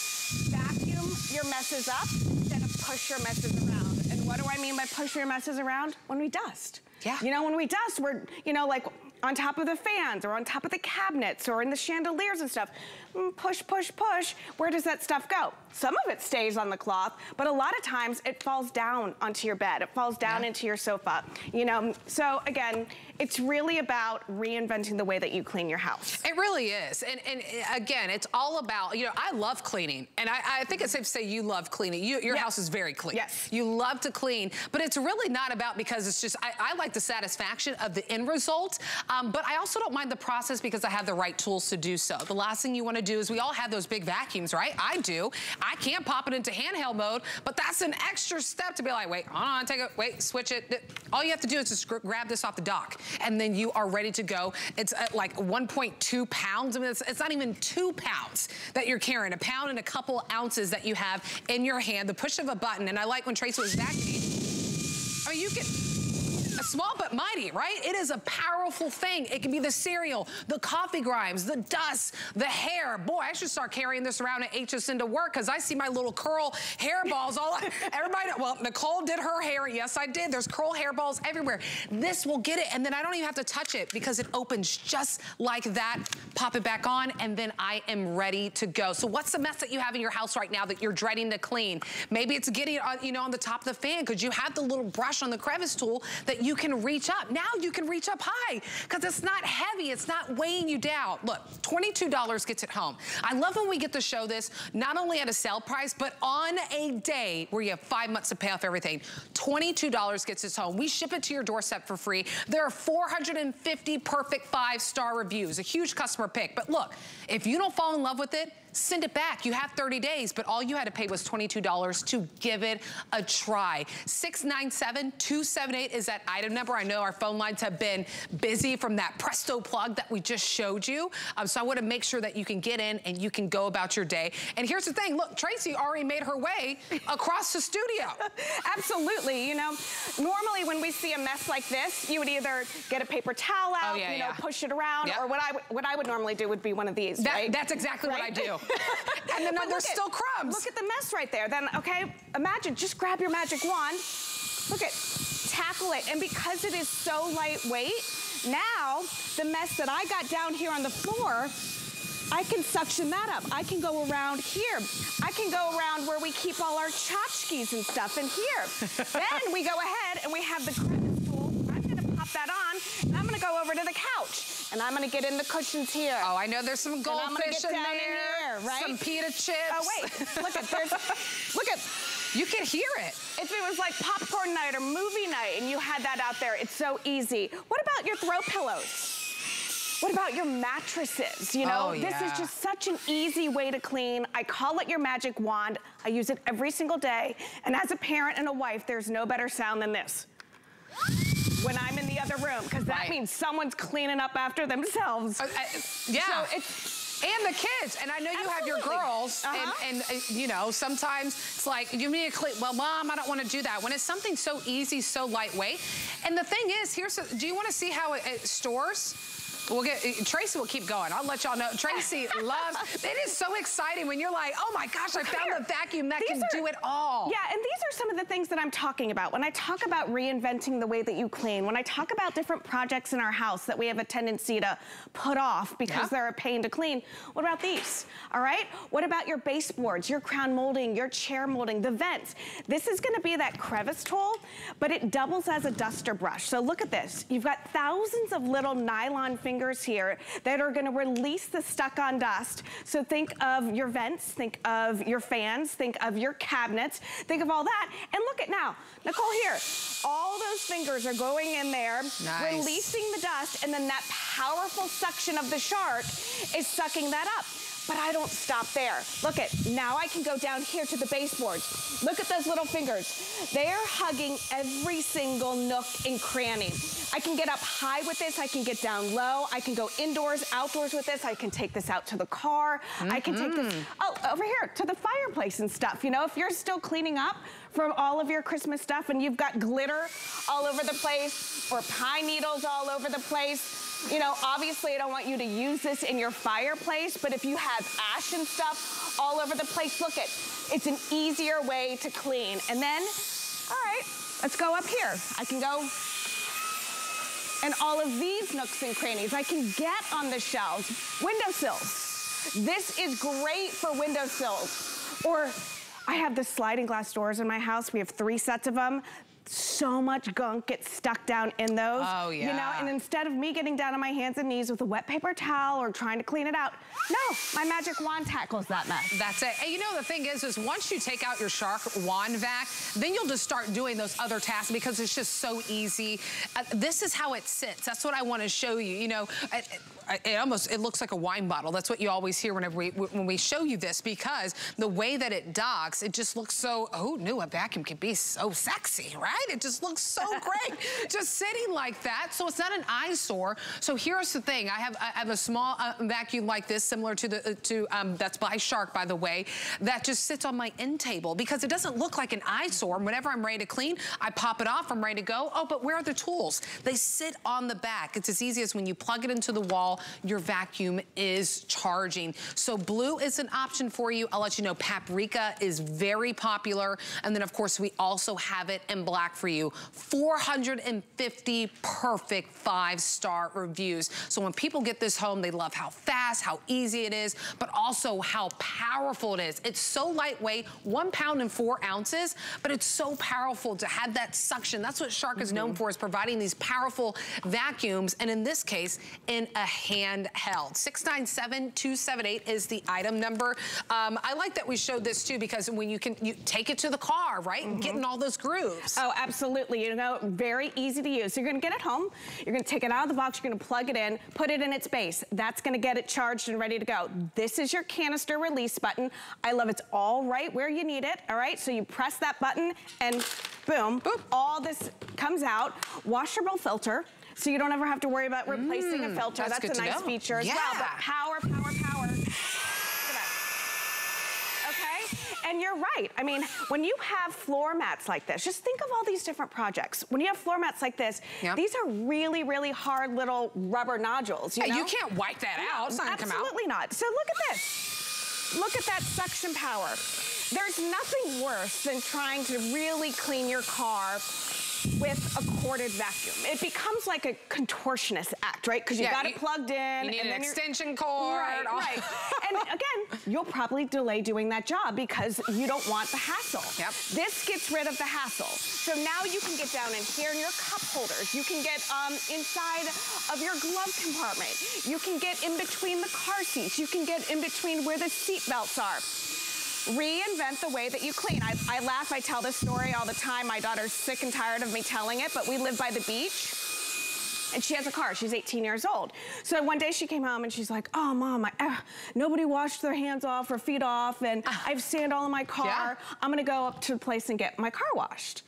Vacuum your messes up instead of push your messes around. What do I mean by push your messes around? When we dust. Yeah. You know, when we dust, we're, you know, like on top of the fans or on top of the cabinets or in the chandeliers and stuff. Mm, push, push, push. Where does that stuff go? Some of it stays on the cloth, but a lot of times it falls down onto your bed. It falls down yeah. into your sofa, you know? So again, it's really about reinventing the way that you clean your house. It really is. And, and again, it's all about, you know, I love cleaning. And I, I think it's safe to say you love cleaning. You, your yes. house is very clean. Yes. You love to clean, but it's really not about because it's just, I, I like the satisfaction of the end result. Um, but I also don't mind the process because I have the right tools to do so. The last thing you wanna do is we all have those big vacuums, right? I do. I can't pop it into handheld mode, but that's an extra step to be like, wait, hold on, take it, wait, switch it. All you have to do is just grab this off the dock and then you are ready to go. It's at like 1.2 pounds. I mean, it's, it's not even two pounds that you're carrying, a pound and a couple ounces that you have in your hand, the push of a button. And I like when Tracy was vacuuming. I mean, you can, small but mighty, right? It is a powerful thing. It can be the cereal, the coffee grinds, the dust, the hair. Boy, I should start carrying this around at HSN to work because I see my little curl hairballs all, [LAUGHS] everybody, well, Nicole did her hair. Yes, I did. There's curl hairballs everywhere. This will get it, and then I don't even have to touch it because it opens just like that. Pop it back on, and then I am ready to go. So what's the mess that you have in your house right now that you're dreading to clean? Maybe it's getting, on, you know, on the top of the fan because you have the little brush on the crevice tool that you can reach up. Now you can reach up high because it's not heavy. It's not weighing you down. Look, $22 gets it home. I love when we get to show this, not only at a sale price, but on a day where you have five months to pay off everything. $22 gets it home. We ship it to your doorstep for free. There are 450 perfect five-star reviews, a huge customer pick. But look, if you don't fall in love with it, send it back. You have 30 days, but all you had to pay was $22 to give it a try. 697-278 is that item number. I know our phone lines have been busy from that Presto plug that we just showed you. Um, so I want to make sure that you can get in and you can go about your day. And here's the thing. Look, Tracy already made her way across the studio. [LAUGHS] Absolutely. You know, see a mess like this, you would either get a paper towel oh, out, oh, yeah, you know, yeah. push it around, yep. or what I, what I would normally do would be one of these, that, right? That's exactly right? what I do. [LAUGHS] and then there's still crumbs. Look at the mess right there. Then, okay, imagine, just grab your magic wand. Look at, tackle it. And because it is so lightweight, now the mess that I got down here on the floor, I can suction that up. I can go around here. I can go around where we keep all our tchotchkes and stuff in here. [LAUGHS] then we go ahead and we have the crevice tool. I'm gonna pop that on and I'm gonna go over to the couch. And I'm gonna get in the cushions here. Oh, I know there's some goldfish in there. In here, right? Some pita chips. Oh, wait, look at, there's, [LAUGHS] look at. You can hear it. If it was like popcorn night or movie night and you had that out there, it's so easy. What about your throw pillows? What about your mattresses? You know, oh, yeah. this is just such an easy way to clean. I call it your magic wand. I use it every single day. And as a parent and a wife, there's no better sound than this. When I'm in the other room because that Right. means someone's cleaning up after themselves. Uh, uh, yeah. So it's and the kids. And I know you have your girls, Uh-huh. and, and uh, you know, sometimes it's like, you need a clean, well, mom, I don't want to do that. When it's something so easy, so lightweight. And the thing is, here's, a, do you want to see how it, it stores? We'll get, uh, Tracy will keep going. I'll let y'all know. Tracy [LAUGHS] loves, it is so exciting when you're like, oh my gosh, I found the vacuum that These can are- do it all. Yeah, and these are some of the things that I'm talking about. When I talk about reinventing the way that you clean, when I talk about different projects in our house that we have a tendency to put off because Yeah. they're a pain to clean, what about these? All right? What about your baseboards, your crown molding, your chair molding, the vents? This is gonna be that crevice tool, but it doubles as a duster brush. So look at this. You've got thousands of little nylon fingers here that are gonna release the stuck on dust. So think of your vents, think of your fans, think of your cabinets, think of all that. And look at now, Nicole here, all those fingers are going in there, Nice. releasing the dust, and then that powerful suction of the shark is sucking that up. But I don't stop there. Look at, now I can go down here to the baseboards. Look at those little fingers. They're hugging every single nook and cranny. I can get up high with this, I can get down low, I can go indoors, outdoors with this, I can take this out to the car, I can take this, mm-hmm. oh, over here to the fireplace and stuff. You know, if you're still cleaning up from all of your Christmas stuff and you've got glitter all over the place or pine needles all over the place, you know, obviously I don't want you to use this in your fireplace, but if you have ash and stuff all over the place, look it, it's an easier way to clean. And then, all right, let's go up here. I can go and all of these nooks and crannies I can get on the shelves. Windowsills. This is great for windowsills. Or I have the sliding glass doors in my house. We have three sets of them. So much gunk gets stuck down in those. Oh, yeah. You know, and instead of me getting down on my hands and knees with a wet paper towel or trying to clean it out, no, my magic wand tackles that mess. That's it. And you know, the thing is, is once you take out your Shark Wand Vac, then you'll just start doing those other tasks because it's just so easy. Uh, this is how it sits. That's what I want to show you. You know, it, it, almost, it looks like a wine bottle. That's what you always hear whenever we, when we show you this because the way that it docks, it just looks so, who knew a vacuum could be so sexy, right? It just looks so [LAUGHS] great, just sitting like that. So it's not an eyesore. So here's the thing. I have, I have a small uh, vacuum like this, similar to the, uh, to, um, that's by Shark, by the way, that just sits on my end table because it doesn't look like an eyesore. Whenever I'm ready to clean, I pop it off, I'm ready to go. Oh, but where are the tools? They sit on the back. It's as easy as when you plug it into the wall, your vacuum is charging. So blue is an option for you. I'll let you know paprika is very popular. And then of course, we also have it in black for you. 450 perfect five-star reviews. So when people get this home, they love how fast, how easy it is, but also how powerful it is. It's so lightweight, one pound and four ounces, but it's so powerful to have that suction. That's what Shark is known mm-hmm. for, is providing these powerful vacuums, and in this case, in a handheld. 697-278 is the item number. Um, I like that we showed this too, because when you can you take it to the car, right? And get in all those grooves. Oh, absolutely. You know, very easy to use. So you're gonna get it home, you're gonna take it out of the box, you're gonna plug it in, put it in its base. That's gonna get it charged and ready to go. This is your canister release button. I love it's all right where you need it, all right? So you press that button and boom, Boop. all this comes out. Washable filter. So you don't ever have to worry about replacing a mm, filter. that's That's, a nice know. feature as Yeah. well. But power, power, power. Look at that okay? And you're right. I mean, when you have floor mats like this, just think of all these different projects. When you have floor mats like this, Yep. these are really, really hard little rubber nodules, you know? you can't wipe that out. It's not gonna come out. Absolutely not. So look at this. Look at that suction power. There's nothing worse than trying to really clean your car with a corded vacuum. It becomes like a contortionist act, right? Because you Yeah, got it plugged in. You need and an then extension cord. Right, [LAUGHS] right. and again, you'll probably delay doing that job because you don't want the hassle. Yep. This gets rid of the hassle. So now you can get down in here in your cup holders. You can get um, inside of your glove compartment. You can get in between the car seats. You can get in between where the seat belts are. Reinvent the way that you clean. I, I laugh, I tell this story all the time. My daughter's sick and tired of me telling it, but we live by the beach and she has a car. She's 18 years old. So one day she came home and she's like, "Oh, mom, I, uh, nobody washed their hands off or feet off, and I have sand all in my car. Yeah. I'm gonna go up to the place and get my car washed."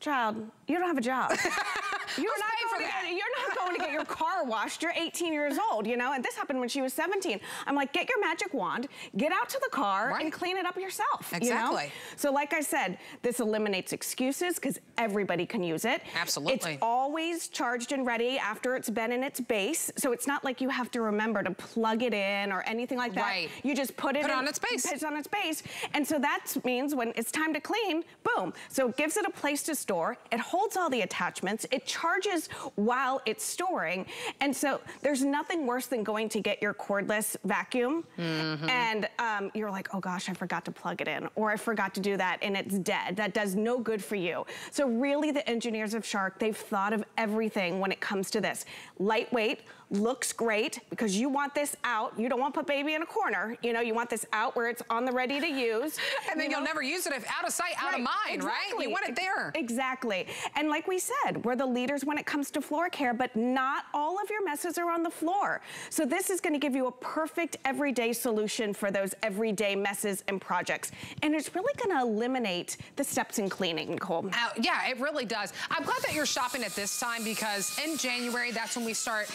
Child, you don't have a job. [LAUGHS] you're not going to get, you're not going to get your [LAUGHS] car washed. You're 18 years old, you know, and this happened when she was 17. I'm like, get your magic wand, get out to the car right. and clean it up yourself. Exactly. You know? So like I said, this eliminates excuses because everybody can use it. Absolutely. It's always charged and ready after it's been in its base. So it's not like you have to remember to plug it in or anything like that. Right. You just put it put in, on its base. It's on its base. And so that means when it's time to clean, boom. So it gives it a place to store. It holds all the attachments. It charges while it's storing. And so there's nothing worse than going to get your cordless vacuum mm -hmm. and um, you're like, oh gosh, I forgot to plug it in or I forgot to do that and it's dead. That does no good for you. So really the engineers of Shark, they've thought of everything when it comes to this. Lightweight, looks great because you want this out. You don't want to put baby in a corner. You know, you want this out where it's on the ready to use. [LAUGHS] and then you will never use it if out of sight, out right. of mind, exactly. right? You want it there. Exactly. And like we said, we're the leaders when it comes to floor care, but not all of your messes are on the floor. So this is gonna give you a perfect everyday solution for those everyday messes and projects. And it's really gonna eliminate the steps in cleaning, Nicole. Uh, yeah, it really does. I'm glad that you're shopping at this time because in January, that's when we start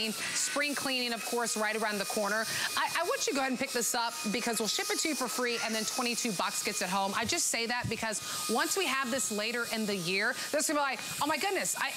thinking Spring cleaning, of course, right around the corner. I, I want you to go ahead and pick this up because we'll ship it to you for free and then 22 bucks gets it home. I just say that because once we have this later in the year, this gonna be like, oh my goodness, I,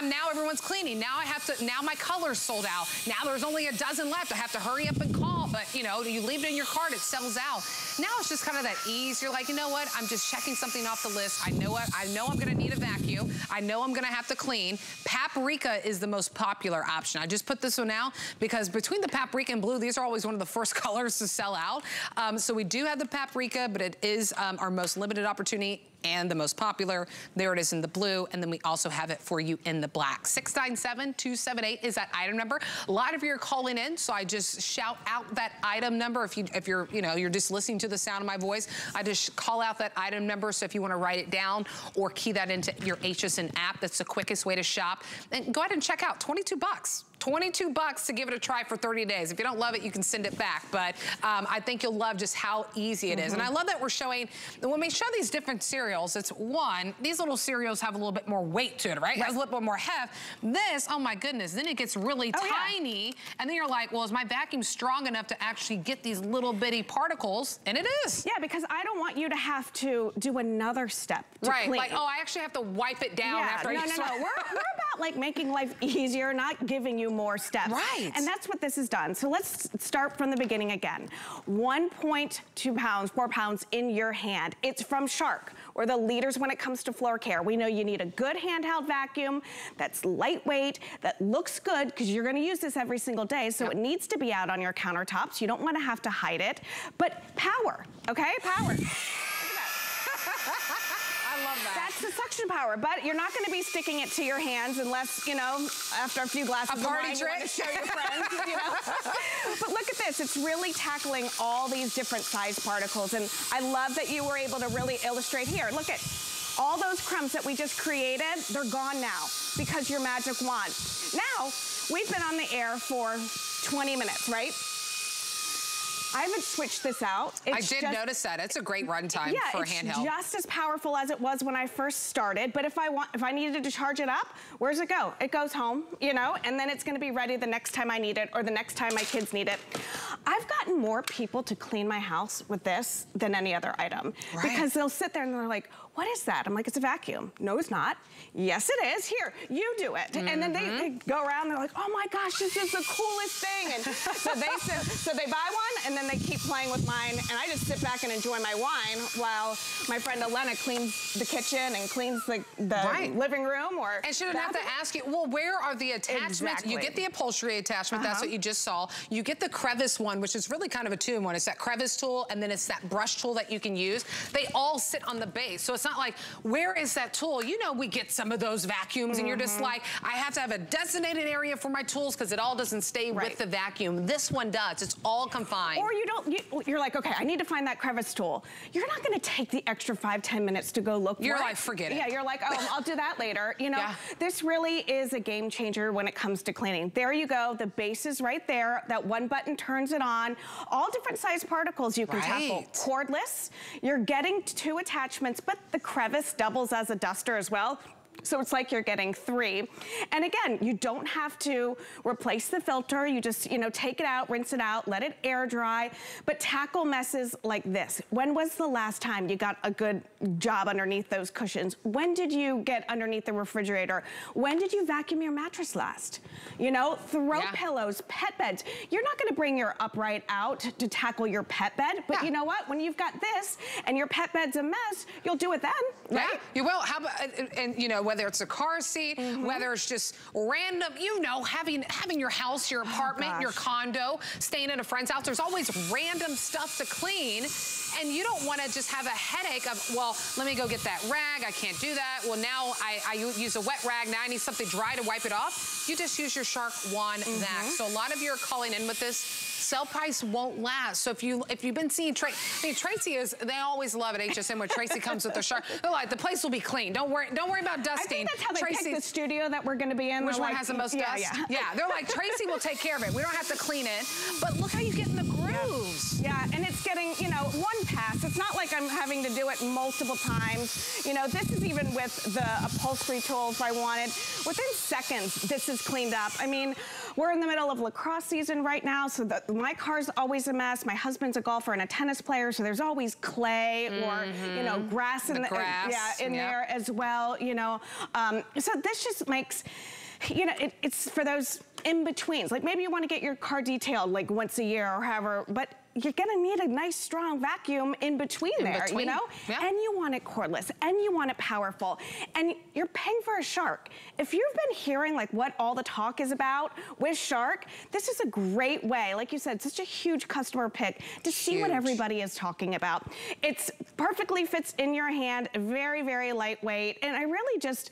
am now everyone's cleaning. Now I have to, now my color's sold out. Now there's only a dozen left. I have to hurry up and call, but you know, you leave it in your cart, it sells out. Now it's just kind of that ease. You're like, you know what? I'm just checking something off the list. I know what, I know I'm gonna need a vacuum. I know I'm gonna have to clean. Paprika is the most popular option. I just put this one out because between the paprika and blue, these are always one of the first [LAUGHS] colors to sell out. Um, so we do have the paprika, but it is um, our most limited opportunity and the most popular. There it is in the blue, and then we also have it for you in the black. 697-278 is that item number. A lot of you are calling in, so I just shout out that item number. If, you, if you're, you know, you're just listening to the sound of my voice, I just call out that item number. So if you want to write it down or key that into your HSN app, that's the quickest way to shop. And go ahead and check out 22 bucks. 22 bucks to give it a try for 30 days. If you don't love it, you can send it back. But um, I think you'll love just how easy it is. Mm -hmm. And I love that we're showing, when we show these different cereals, it's one, these little cereals have a little bit more weight to it, right? right. It has a little bit more heft. This, oh my goodness, then it gets really oh, tiny. Yeah. And then you're like, well, is my vacuum strong enough to actually get these little bitty particles? And it is. Yeah, because I don't want you to have to do another step to Right, clean. like, oh, I actually have to wipe it down yeah, after no, I no, no, no. [LAUGHS] We're, we're about like making life easier, not giving you more steps. Right. And that's what this has done. So let's start from the beginning again. 1.2 pounds, four pounds in your hand. It's from Shark. We're the leaders when it comes to floor care. We know you need a good handheld vacuum that's lightweight, that looks good, because you're gonna use this every single day, so yep. it needs to be out on your countertops. You don't wanna have to hide it. But power, okay? Power. [LAUGHS] That's the suction power, but you're not going to be sticking it to your hands unless, you know, after a few glasses a of wine, you to show your friends, you know. [LAUGHS] but look at this. It's really tackling all these different size particles, and I love that you were able to really illustrate here. Look at all those crumbs that we just created, they're gone now because your magic wand. Now, we've been on the air for 20 minutes, right? I haven't switched this out. It's I did just, notice that. It's a great runtime yeah, for handheld. Yeah, it's just as powerful as it was when I first started. But if I want, if I needed to charge it up, where's it go? It goes home, you know, and then it's going to be ready the next time I need it or the next time my kids need it. I've gotten more people to clean my house with this than any other item right. because they'll sit there and they're like, what is that? I'm like, it's a vacuum. No, it's not. Yes, it is. Here, you do it. Mm -hmm. And then they, they, go around, they're like, oh my gosh, this is the coolest thing. And so they [LAUGHS] so, so they buy one and then they keep playing with mine. And I just sit back and enjoy my wine while my friend Elena cleans the kitchen and cleans the, the right. living room or And she doesn't have to ask you, well, where are the attachments? Exactly. You get the upholstery attachment, uh -huh. that's what uh-huh. you just saw. You get the crevice one, which is really kind of a two in one. It's that crevice tool and then it's that brush tool that you can use. They all sit on the base. So it's not like, where is that tool? You know we get some of those vacuums mm -hmm. and you're just mm-hmm. like, I have to have a designated area for my tools because it all doesn't stay right. with the vacuum. This one does. It's all confined. Or you don't, you, are like, okay, I need to find that crevice tool. You're not going to take the extra five, ten minutes to go look you're for like, forget it. Yeah, you're like, oh, I'll do that later. You know, yeah. this really is a game changer when it comes to cleaning. There you go. The base is right there. That one button turns it on. All different size particles you can right. tackle. Cordless. You're getting two attachments, but the crevice doubles as a duster as well So it's like you're getting three. And again, you don't have to replace the filter. You just, you know, take it out, rinse it out, let it air dry, but tackle messes like this. When was the last time you got a good job underneath those cushions? When did you get underneath the refrigerator? When did you vacuum your mattress last? You know, throw yeah. pillows, pet beds. You're not gonna bring your upright out to tackle your pet bed, but yeah. you know what? When you've got this and your pet bed's a mess, you'll do it then, right? Yeah, you will. How about, and, and you know, whether it's a car seat, mm -hmm. whether it's just random, you know, having having your house, your oh, apartment, oh, your condo, staying at a friend's house, there's always random stuff to clean. And you don't want to just have a headache of, well, let me go get that rag. I can't do that. Well, now I, I use a wet rag. Now I need something dry to wipe it off. You just use your Shark Wand mm -hmm. So a lot of you are calling in with this sell price won't last. So if you if you've been seeing Tracy, I mean Tracy is they always love at HSN when Tracy comes with the shark. They're like the place will be clean. Don't worry don't worry about dusting. I think that's how they Tracy, pick the studio that we're going to be in. Which one like, has the most yeah, dust? Yeah. yeah, they're like Tracy will take care of it. We don't have to clean it. But look how you get in the grooves. Yeah, and it's getting you know one pass. It's not like I'm having to do it multiple times. You know this is even with the upholstery tools I wanted. Within seconds, this is cleaned up. I mean, we're in the middle of lacrosse season right now, so the, my car's always a mess. My husband's a golfer and a tennis player, so there's always clay mm -hmm. or, you know, mm-hmm. grass in the, the grass, yeah, in yep. there as well, you know. Um, so this just makes, you know, it, it's for those in-betweens. Like maybe you want to get your car detailed like once a year or however, but you're gonna need a nice strong vacuum in between in there, between. you know? Yeah. And you want it cordless, and you want it powerful, and you're paying for a Shark. If you've been hearing like what all the talk is about with Shark, this is a great way, like you said, such a huge customer pick to huge. see what everybody is talking about. It's perfectly fits in your hand, very, very lightweight, and I really just,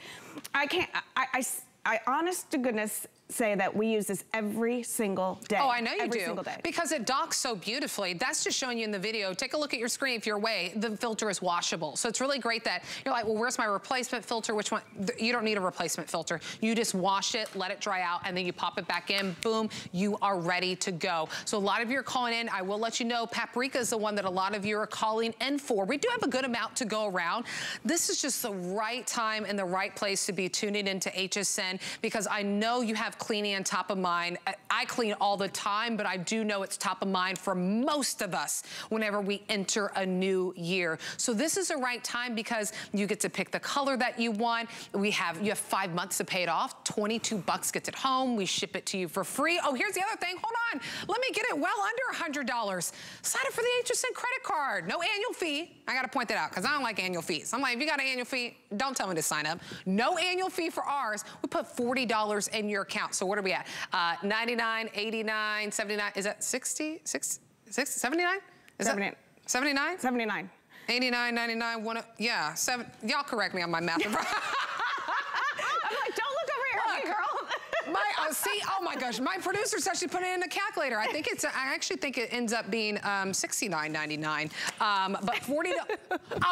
I can't, I, I, I honest to goodness, say that we use this every single day. Oh, I know you every do. Single day. Because it docks so beautifully. That's just showing you in the video. Take a look at your screen if you're away. The filter is washable. So it's really great that you're like, well, where's my replacement filter? Which one? You don't need a replacement filter. You just wash it, let it dry out, and then you pop it back in. Boom, you are ready to go. So a lot of you are calling in. I will let you know paprika is the one that a lot of you are calling in for. We do have a good amount to go around. This is just the right time and the right place to be tuning into HSN because I know you have cleaning on top of mind. I clean all the time, but I do know it's top of mind for most of us whenever we enter a new year. So this is the right time because you get to pick the color that you want. We have, you have five months to pay it off. 22 bucks gets it home. We ship it to you for free. Oh, here's the other thing. Hold on. Let me get it well under $100. Sign up for the HSN credit card. No annual fee. I got to point that out because I don't like annual fees. I'm like, if you got an annual fee, don't tell me to sign up. No annual fee for ours. We put $40 in your account. So what are we at? Uh, 99, 89, 79. Is that 60? 60 79? Is 79. that 79? 79. 89, 99, one, yeah, seven. Y'all correct me on my math. See, oh my gosh, my producer's actually put it in a calculator. I think it's, I actually think it ends up being um, $69.99. Um, but 40,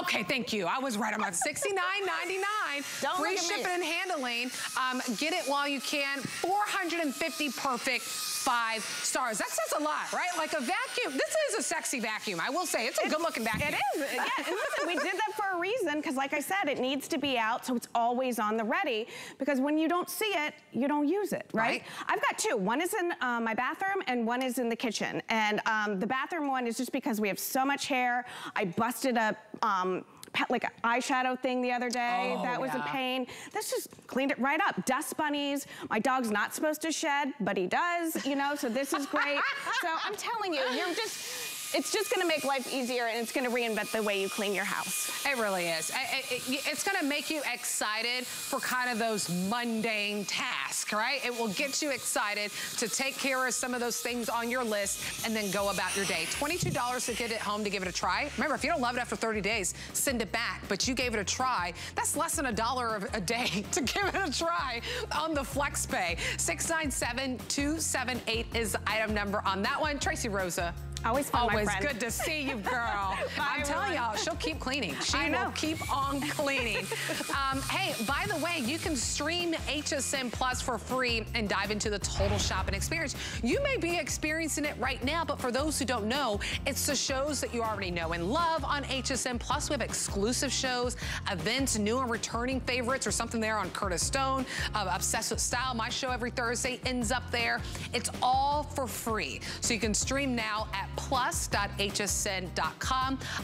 okay, thank you. I was right about $69.99. Free shipping and handling. Um, get it while you can. 450 perfect five stars. That says a lot, right? Like a vacuum. This is a sexy vacuum. I will say it's a good looking vacuum. It is. Yeah. And listen, we did that for a reason because like I said, it needs to be out so it's always on the ready because when you don't see it, you don't use it, right? right. I've got two. One is in uh, my bathroom and one is in the kitchen. And um, the bathroom one is just because we have so much hair. I busted up um, like an eyeshadow thing the other day. Oh, that was yeah. a pain. This just cleaned it right up. Dust bunnies. My dog's not supposed to shed, but he does, you know, so this is great. [LAUGHS] so I'm telling you, you're just, it's just gonna make life easier and it's gonna reinvent the way you clean your house. It really is. it's gonna make you excited for kind of those mundane tasks, right? It will get you excited to take care of some of those things on your list and then go about your day. $22 to get it home to give it a try. Remember, if you don't love it after 30 days, send it back, but you gave it a try. That's less than a dollar a day [LAUGHS] to give it a try on the FlexPay. 697-278 is the item number on that one. Tracy Rosa. Always fun, Always good to see you, girl. [LAUGHS] I'm telling y'all, she'll keep cleaning. She will keep on [LAUGHS] cleaning. um, hey, by the way, you can stream HSN Plus for free and dive into the total shopping experience. You may be experiencing it right now, but for those who don't know, it's the shows that you already know and love on HSN Plus. We have exclusive shows, events, new and returning favorites, or something there on Curtis Stone, uh, Obsessed with Style. My show every Thursday ends up there. It's all for free. So you can stream now at plus.hsn.com.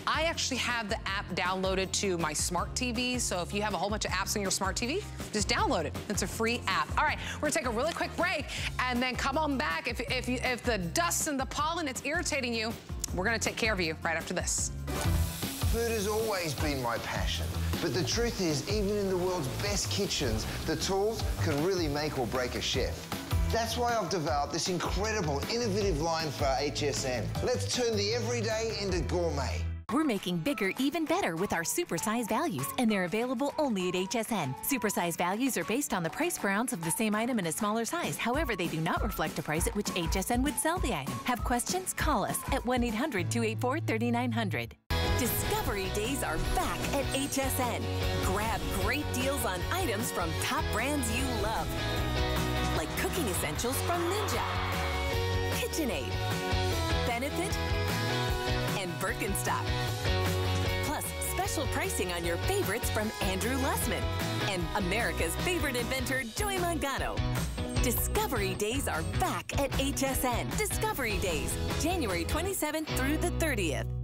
I actually have the app downloaded to my smart TV. So if you have a whole bunch of apps on your smart TV, just download it. It's a free app. All right, we're gonna take a really quick break and then come on back. If, if, you, if the dust and the pollen, it's irritating you, we're gonna take care of you right after this. Food has always been my passion. But the truth is, even in the world's best kitchens, the tools can really make or break a chef. That's why I've developed this incredible, innovative line for HSN. Let's turn the everyday into gourmet. We're making bigger even better with our supersize values, and they're available only at HSN. Supersize values are based on the price per ounce of the same item in a smaller size. However, they do not reflect a price at which HSN would sell the item. Have questions? Call us at 1 800 284 3900. Discovery Days are back at HSN. Grab great deals on items from top brands you love cooking essentials from Ninja, KitchenAid, Benefit, and Birkenstock. Plus, special pricing on your favorites from Andrew Lessman and America's favorite inventor, Joy Mangano. Discovery Days are back at HSN. Discovery Days, January 27th through the 30th.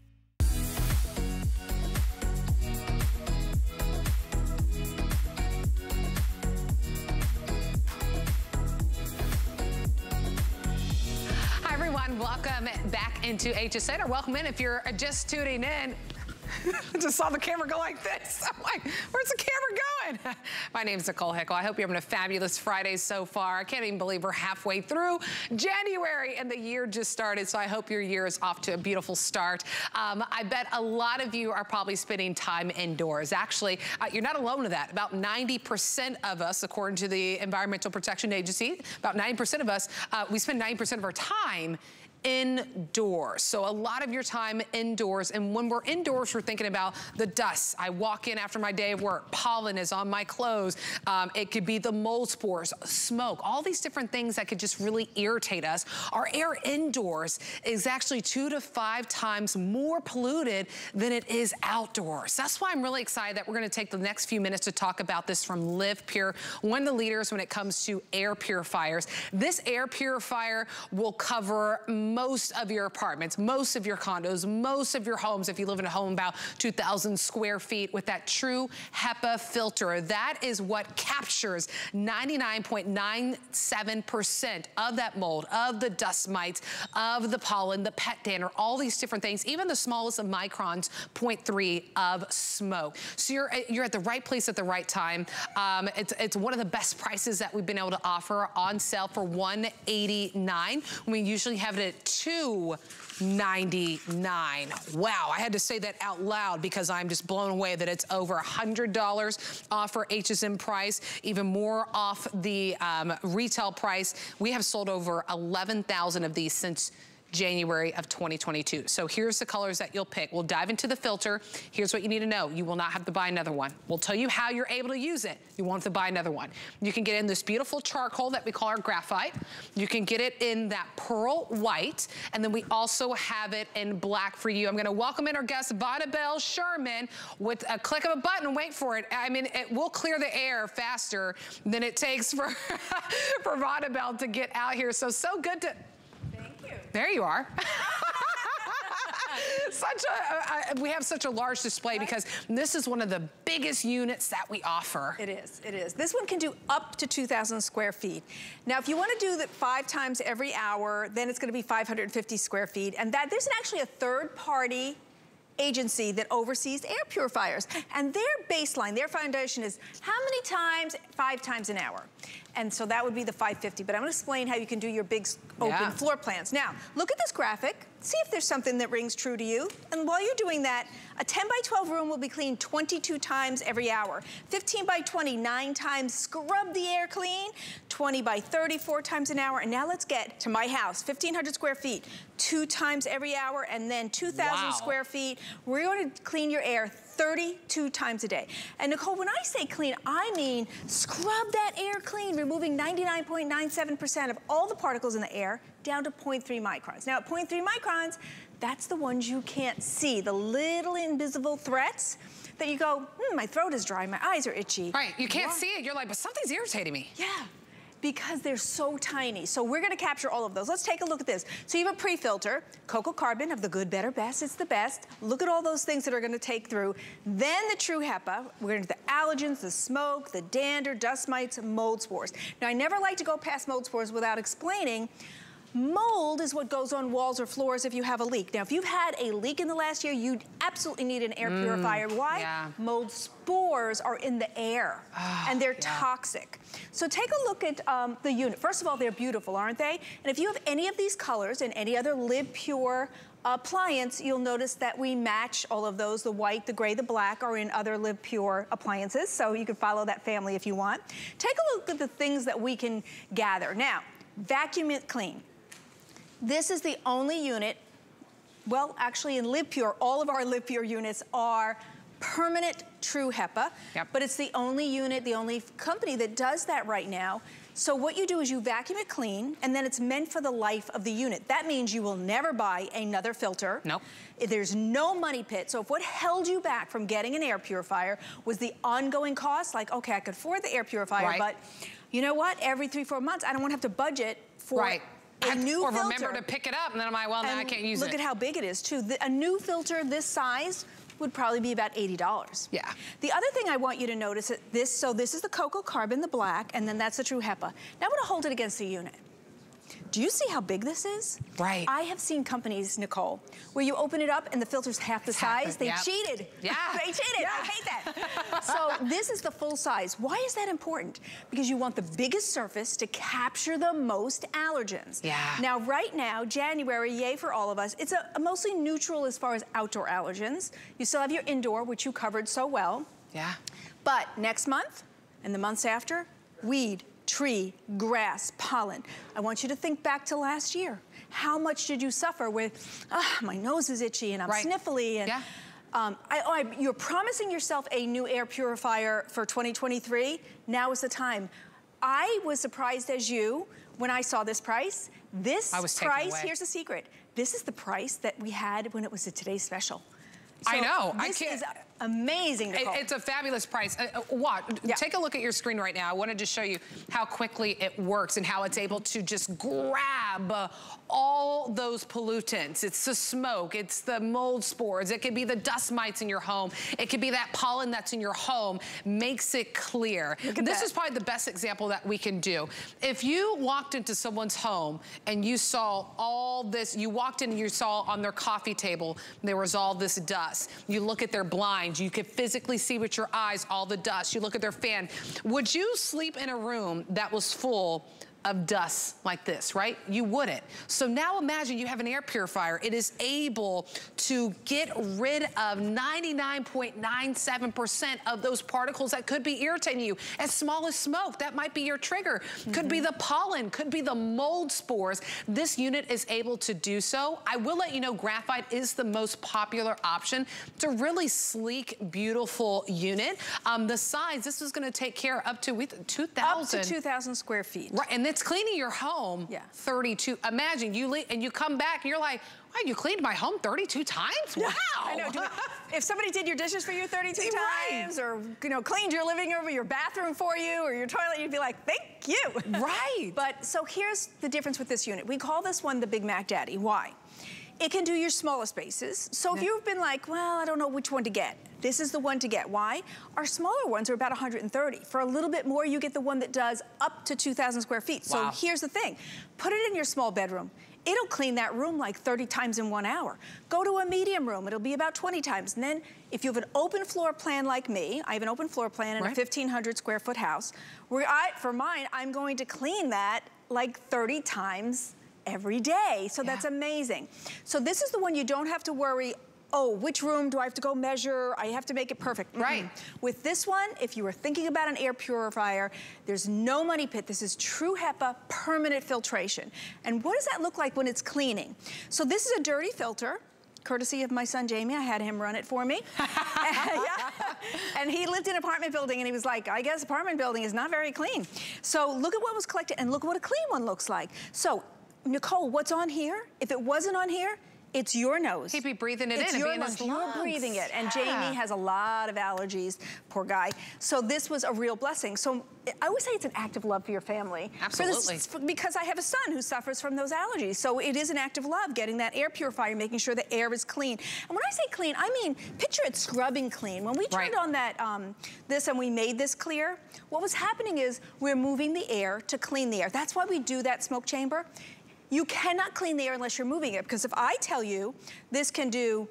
Everyone. Welcome back into HSN, or welcome in if you're just tuning in. I [LAUGHS] just saw the camera go like this. [LAUGHS] I'm like, where's the camera going? [LAUGHS] My name's Nicole Hickl. I hope you're having a fabulous Friday so far. I can't even believe we're halfway through January and the year just started. So I hope your year is off to a beautiful start. Um, I bet a lot of you are probably spending time indoors. Actually, uh, you're not alone in that. About 90% of us, according to the Environmental Protection Agency, about 90% of us, uh, we spend 90% of our time indoors. So a lot of your time indoors. And when we're indoors, we're thinking about the dust. I walk in after my day of work, pollen is on my clothes. Um, it could be the mold spores, smoke, all these different things that could just really irritate us. Our air indoors is actually two to five times more polluted than it is outdoors. That's why I'm really excited that we're gonna take the next few minutes to talk about this from Live Pure, one of the leaders when it comes to air purifiers. This air purifier will cover most of your apartments, most of your condos, most of your homes, if you live in a home about 2,000 square feet with that true HEPA filter. That is what captures 99.97% of that mold, of the dust mites, of the pollen, the pet dander, all these different things, even the smallest of microns, 0.3 of smoke. So you're, you're at the right place at the right time. Um, it's, it's one of the best prices that we've been able to offer on sale for 189 We usually have it at 299 Wow, I had to say that out loud because I'm just blown away that it's over $100 off for HSN price, even more off the um, retail price. We have sold over 11,000 of these since January of 2022. So here's the colors that you'll pick. We'll dive into the filter. Here's what you need to know. You will not have to buy another one. We'll tell you how you're able to use it. You won't have to buy another one. You can get in this beautiful charcoal that we call our graphite. You can get it in that pearl white. And then we also have it in black for you. I'm gonna welcome in our guest, Vonabelle Sherman, with a click of a button, wait for it. I mean, it will clear the air faster than it takes for, [LAUGHS] for Vonabelle to get out here. So, so good to, there you are. [LAUGHS] such a, a, we have such a large display right? because this is one of the biggest units that we offer. It is, it is. This one can do up to 2,000 square feet. Now, if you want to do that five times every hour, then it's going to be 550 square feet. And that there's actually a third party agency that oversees air purifiers. And their baseline, their foundation is how many times? Five times an hour. And so that would be the 550. But I'm gonna explain how you can do your big open yeah. floor plans. Now, look at this graphic. See if there's something that rings true to you. And while you're doing that, a 10 by 12 room will be cleaned 22 times every hour. 15 by 20, nine times scrub the air clean. 20 by 30, four times an hour. And now let's get to my house, 1,500 square feet, two times every hour, and then 2,000 wow. square feet. We're going to clean your air 32 times a day. And Nicole, when I say clean, I mean scrub that air clean, removing 99.97% of all the particles in the air down to 0.3 microns. Now at 0.3 microns, that's the ones you can't see, the little invisible threats that you go, hmm, my throat is dry, my eyes are itchy. Right, you can't what? see it. You're like, but something's irritating me. Yeah, because they're so tiny. So we're gonna capture all of those. Let's take a look at this. So you have a pre-filter, Cocoa Carbon of the good, better, best, it's the best. Look at all those things that are gonna take through. Then the True HEPA, we're gonna do the allergens, the smoke, the dander, dust mites, mold spores. Now I never like to go past mold spores without explaining Mold is what goes on walls or floors if you have a leak. Now, if you've had a leak in the last year, you absolutely need an air mm, purifier. Why? Yeah. Mold spores are in the air, oh, and they're yeah. toxic. So take a look at um, the unit. First of all, they're beautiful, aren't they? And if you have any of these colors and any other Live Pure appliance, you'll notice that we match all of those. The white, the gray, the black are in other Live Pure appliances, so you can follow that family if you want. Take a look at the things that we can gather. Now, vacuum it clean. This is the only unit, well, actually in Live Pure, all of our Live Pure units are permanent true HEPA, yep. but it's the only unit, the only company that does that right now. So what you do is you vacuum it clean, and then it's meant for the life of the unit. That means you will never buy another filter. Nope. There's no money pit. So if what held you back from getting an air purifier was the ongoing cost, like, okay, I could afford the air purifier, right. but you know what? Every three, four months, I don't want to have to budget for right a new or filter. remember to pick it up, and then I'm like, well, now I can't use look it. Look at how big it is, too. The, a new filter this size would probably be about $80. Yeah. The other thing I want you to notice, is this, so this is the Cocoa Carbon, the black, and then that's the True HEPA. Now I'm gonna hold it against the unit. Do you see how big this is? Right. I have seen companies, Nicole, where you open it up and the filter's half the size. They yep. cheated. Yeah. [LAUGHS] they cheated. Yeah. I hate that. so this is the full size. Why is that important? Because you want the biggest surface to capture the most allergens. Yeah. Now, right now, January, yay for all of us, it's a, a mostly neutral as far as outdoor allergens. You still have your indoor, which you covered so well. Yeah. But next month and the months after, weed, tree, grass, pollen. I want you to think back to last year. How much did you suffer with, ah, my nose is itchy and I'm right. sniffly and yeah. Um, I, oh, I, you're promising yourself a new air purifier for 2023. Now is the time. I was surprised as you when I saw this price. This price, here's the secret. This is the price that we had when it was a today's special. So I know. I can't amazing, it, it's a fabulous price. Uh, uh, what? Yeah. Take a look at your screen right now. I wanted to show you how quickly it works and how it's able to just grab uh, all those pollutants. It's the smoke, it's the mold spores, it could be the dust mites in your home, it could be that pollen that's in your home, makes it clear. This that. is probably the best example that we can do. If you walked into someone's home and you saw all this, you walked in and you saw on their coffee table, there was all this dust. You look at their blinds, you could physically see with your eyes all the dust. You look at their fan. Would you sleep in a room that was full of dust like this, right? You wouldn't. So now imagine you have an air purifier. It is able to get rid of 99.97% of those particles that could be irritating you. As small as smoke, that might be your trigger. Mm -hmm. Could be mm-hmm. the pollen, could be the mold spores. This unit is able to do so. I will let you know graphite is the most popular option. It's a really sleek, beautiful unit. Um, the size, this is gonna take care up to 2,000. Up to 2,000 square feet. Right, and it's cleaning your home yeah. 32. Imagine you leave and you come back and you're like, wow, you cleaned my home 32 times? Wow. I know. [LAUGHS] if somebody did your dishes for you 32 times or, you know, cleaned your living room or your bathroom for you or your toilet, you'd be like, thank you. Right. [LAUGHS] but so here's the difference with this unit. We call this one the Big Mac Daddy. Why? It can do your smallest bases. So if you've been like, well, I don't know which one to get, this is the one to get. Why? Our smaller ones are about 130. For a little bit more, you get the one that does up to 2,000 square feet. Wow. So here's the thing. Put it in your small bedroom. It'll clean that room like 30 times in one hour. Go to a medium room, it'll be about 20 times. And then if you have an open floor plan like me, I have an open floor plan in Right. a 1,500 square foot house, where I, for mine, I'm going to clean that like 30 times every day. So that's amazing. So this is the one you don't have to worry, oh, which room do I have to go measure? I have to make it perfect. Mm-mm. Right. With this one, if you were thinking about an air purifier, there's no money pit. This is true HEPA permanent filtration. And what does that look like when it's cleaning? So this is a dirty filter. Courtesy of my son Jamie, I had him run it for me. Yeah. [LAUGHS] [LAUGHS] And he lived in an apartment building and he was like, I guess apartment building is not very clean. So look at what was collected and look what a clean one looks like. So Nicole, what's on here? If it wasn't on here, it's your nose. He'd be breathing it It's in and your nose. You're breathing it. And Yeah. Jamie has a lot of allergies, poor guy. So this was a real blessing. So I always say it's an act of love for your family. For this- Absolutely. because I have a son who suffers from those allergies. So it is an act of love, getting that air purifier, making sure the air is clean. And when I say clean, I mean, picture it scrubbing clean. When we turned Right. on that, um, this and we made this clear, what was happening is we're moving the air to clean the air. That's why we do that smoke chamber. You cannot clean the air unless you're moving it, because if I tell you this can do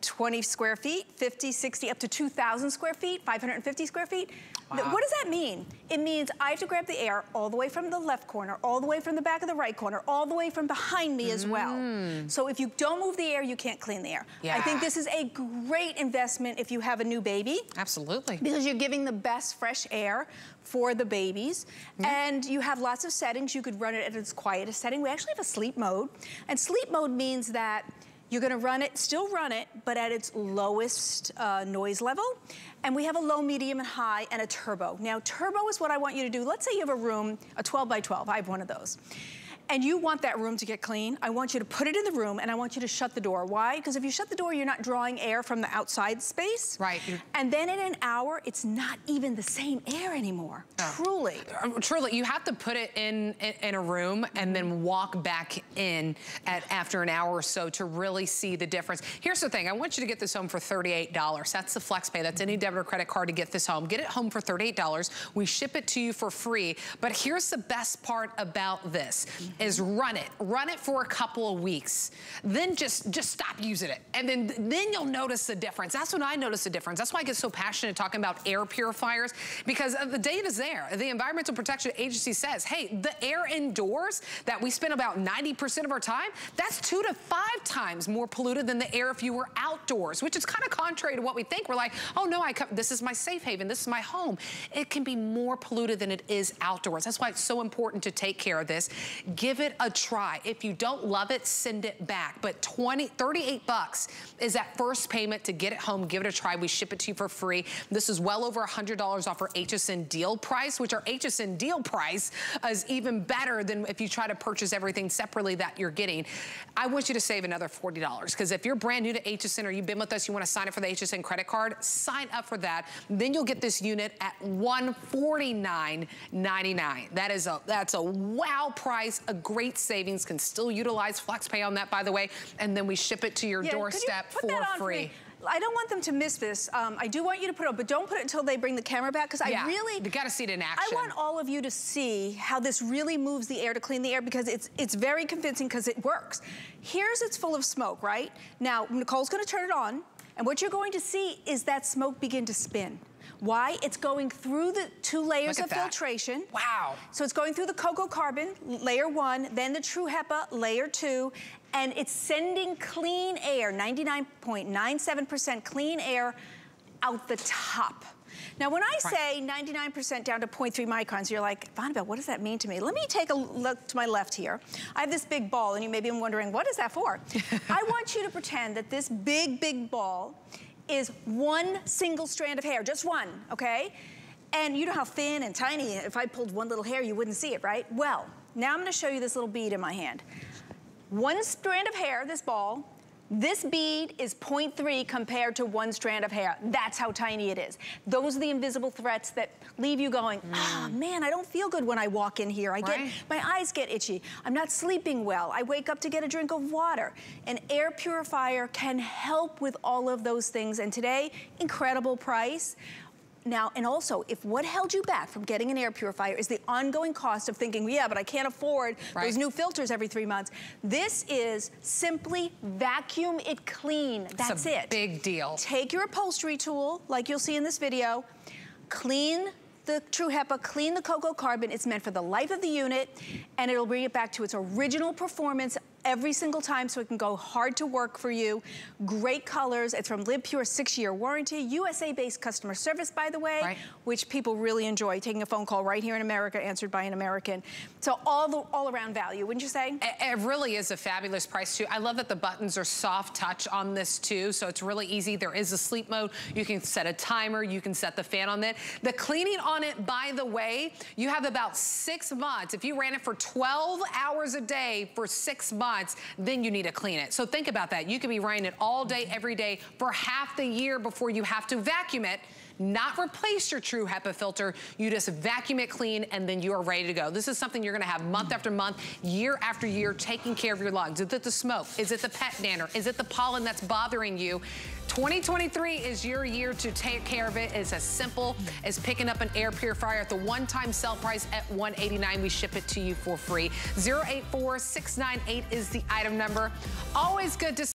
20 square feet, 50, 60, up to 2,000 square feet, 550 square feet. Wow. What does that mean? It means I have to grab the air all the way from the left corner, all the way from the back of the right corner, all the way from behind me as well. Mm. So if you don't move the air, you can't clean the air. I think this is a great investment if you have a new baby Absolutely. because you're giving the best fresh air for the babies. And you have lots of settings. You could run it at its quietest setting. We actually have a sleep mode. And sleep mode means that you're gonna run it, still run it, but at its lowest uh, noise level. And we have a low, medium, and high, and a turbo. Now, turbo is what I want you to do. Let's say you have a room, a 12 by 12. I have one of those and you want that room to get clean, I want you to put it in the room and I want you to shut the door. Why? Because if you shut the door, you're not drawing air from the outside space. Right, And then in an hour, it's not even the same air anymore. Truly. Um, Truly, you have to put it in, in in a room and then walk back in at after an hour or so to really see the difference. Here's the thing: I want you to get this home for $38. That's the flex pay. That's any debit or credit card to get this home. Get it home for $38. We ship it to you for free. But here's the best part about this: is run it, run it for a couple of weeks, then just just stop using it, and then then you'll notice the difference. That's when I notice the difference. That's why I get so passionate talking about air purifiers because uh, the data's there. The Environmental Protection Agency says, hey, the air indoors that we spend about 90% of our time, that's two to five times more polluted than the air if you were outdoors, which is kind of contrary to what we think. We're like, oh no, I this is my safe haven, this is my home. It can be more polluted than it is outdoors. That's why it's so important to take care of this. Give it a try. If you don't love it, send it back. But 20, 38 bucks is that first payment to get it home. Give it a try. We ship it to you for free. This is well over $100 off our HSN deal price, which our HSN deal price is even better than if you try to purchase everything separately that you're getting. I want you to save another $40 because if you're brand new to HSN or you've been with us, you want to sign up for the HSN credit card, sign up for that. Then you'll get this unit at $149.99. That is a that's a wow price, a great savings. Can still utilize FlexPay on that, by the way, and then we ship it to your Yeah, could you doorstep for free. I don't want them to miss this. Um, I do want you to put it on, but don't put it until they bring the camera back because Yeah, I really... you gotta see it in action. I want all of you to see how this really moves the air to clean the air because it's it's very convincing because it works. Here's it's full of smoke, right? Now, Nicole's gonna turn it on, and what you're going to see is that smoke begin to spin. Why? It's going through the two layers of that. filtration. Wow. So it's going through the cocoa carbon, layer one, then the true HEPA, layer two, and it's sending clean air, 99.97% clean air out the top. Now, when I say 99% down to 0.3 microns, you're like, Vonabelle, what does that mean to me? Let me take a look to my left here. I have this big ball, and you may be wondering, what is that for? [LAUGHS] I want you to pretend that this big, big ball is one single strand of hair, just one, okay? And you know how thin and tiny, if I pulled one little hair, you wouldn't see it, right? Well, now I'm gonna show you this little bead in my hand. One strand of hair, this ball, This bead is 0.3 compared to one strand of hair. That's how tiny it is. Those are the invisible threats that leave you going, ah, man, I don't feel good when I walk in here. I Right. get, my eyes get itchy. I'm not sleeping well. I wake up to get a drink of water. An air purifier can help with all of those things. And today, incredible price. Now, and also, if what held you back from getting an air purifier is the ongoing cost of thinking, yeah, but I can't afford Right. those new filters every three months, this is simply vacuum it clean. That's a it. big deal. Take your upholstery tool, like you'll see in this video, clean the True HEPA, clean the cocoa carbon. It's meant for the life of the unit, and it'll bring it back to its original performance every single time so it can go hard to work for you. Great colors. It's from Live Pure, six-year warranty. USA-based customer service, by the way, Right. Which people really enjoy, taking a phone call right here in America, answered by an American. So all the all-around value, wouldn't you say? It, it really is a fabulous price too. I love that the buttons are soft touch on this too, so it's really easy. There is a sleep mode. You can set a timer. You can set the fan on it. The cleaning on it, by the way, you have about six months. If you ran it for 12 hours a day for six months, then you need to clean it. So think about that. You could be running it all day, every day for half the year before you have to vacuum it not replace your true HEPA filter. You just vacuum it clean and then you are ready to go. This is something you're gonna have month after month, year after year, taking care of your lungs. Is it the smoke? Is it the pet dander? Is it the pollen that's bothering you? 2023 is your year to take care of it. It's as simple as picking up an air purifier at the one-time sell price at 189. We ship it to you for free. 084698 is the item number. Always good to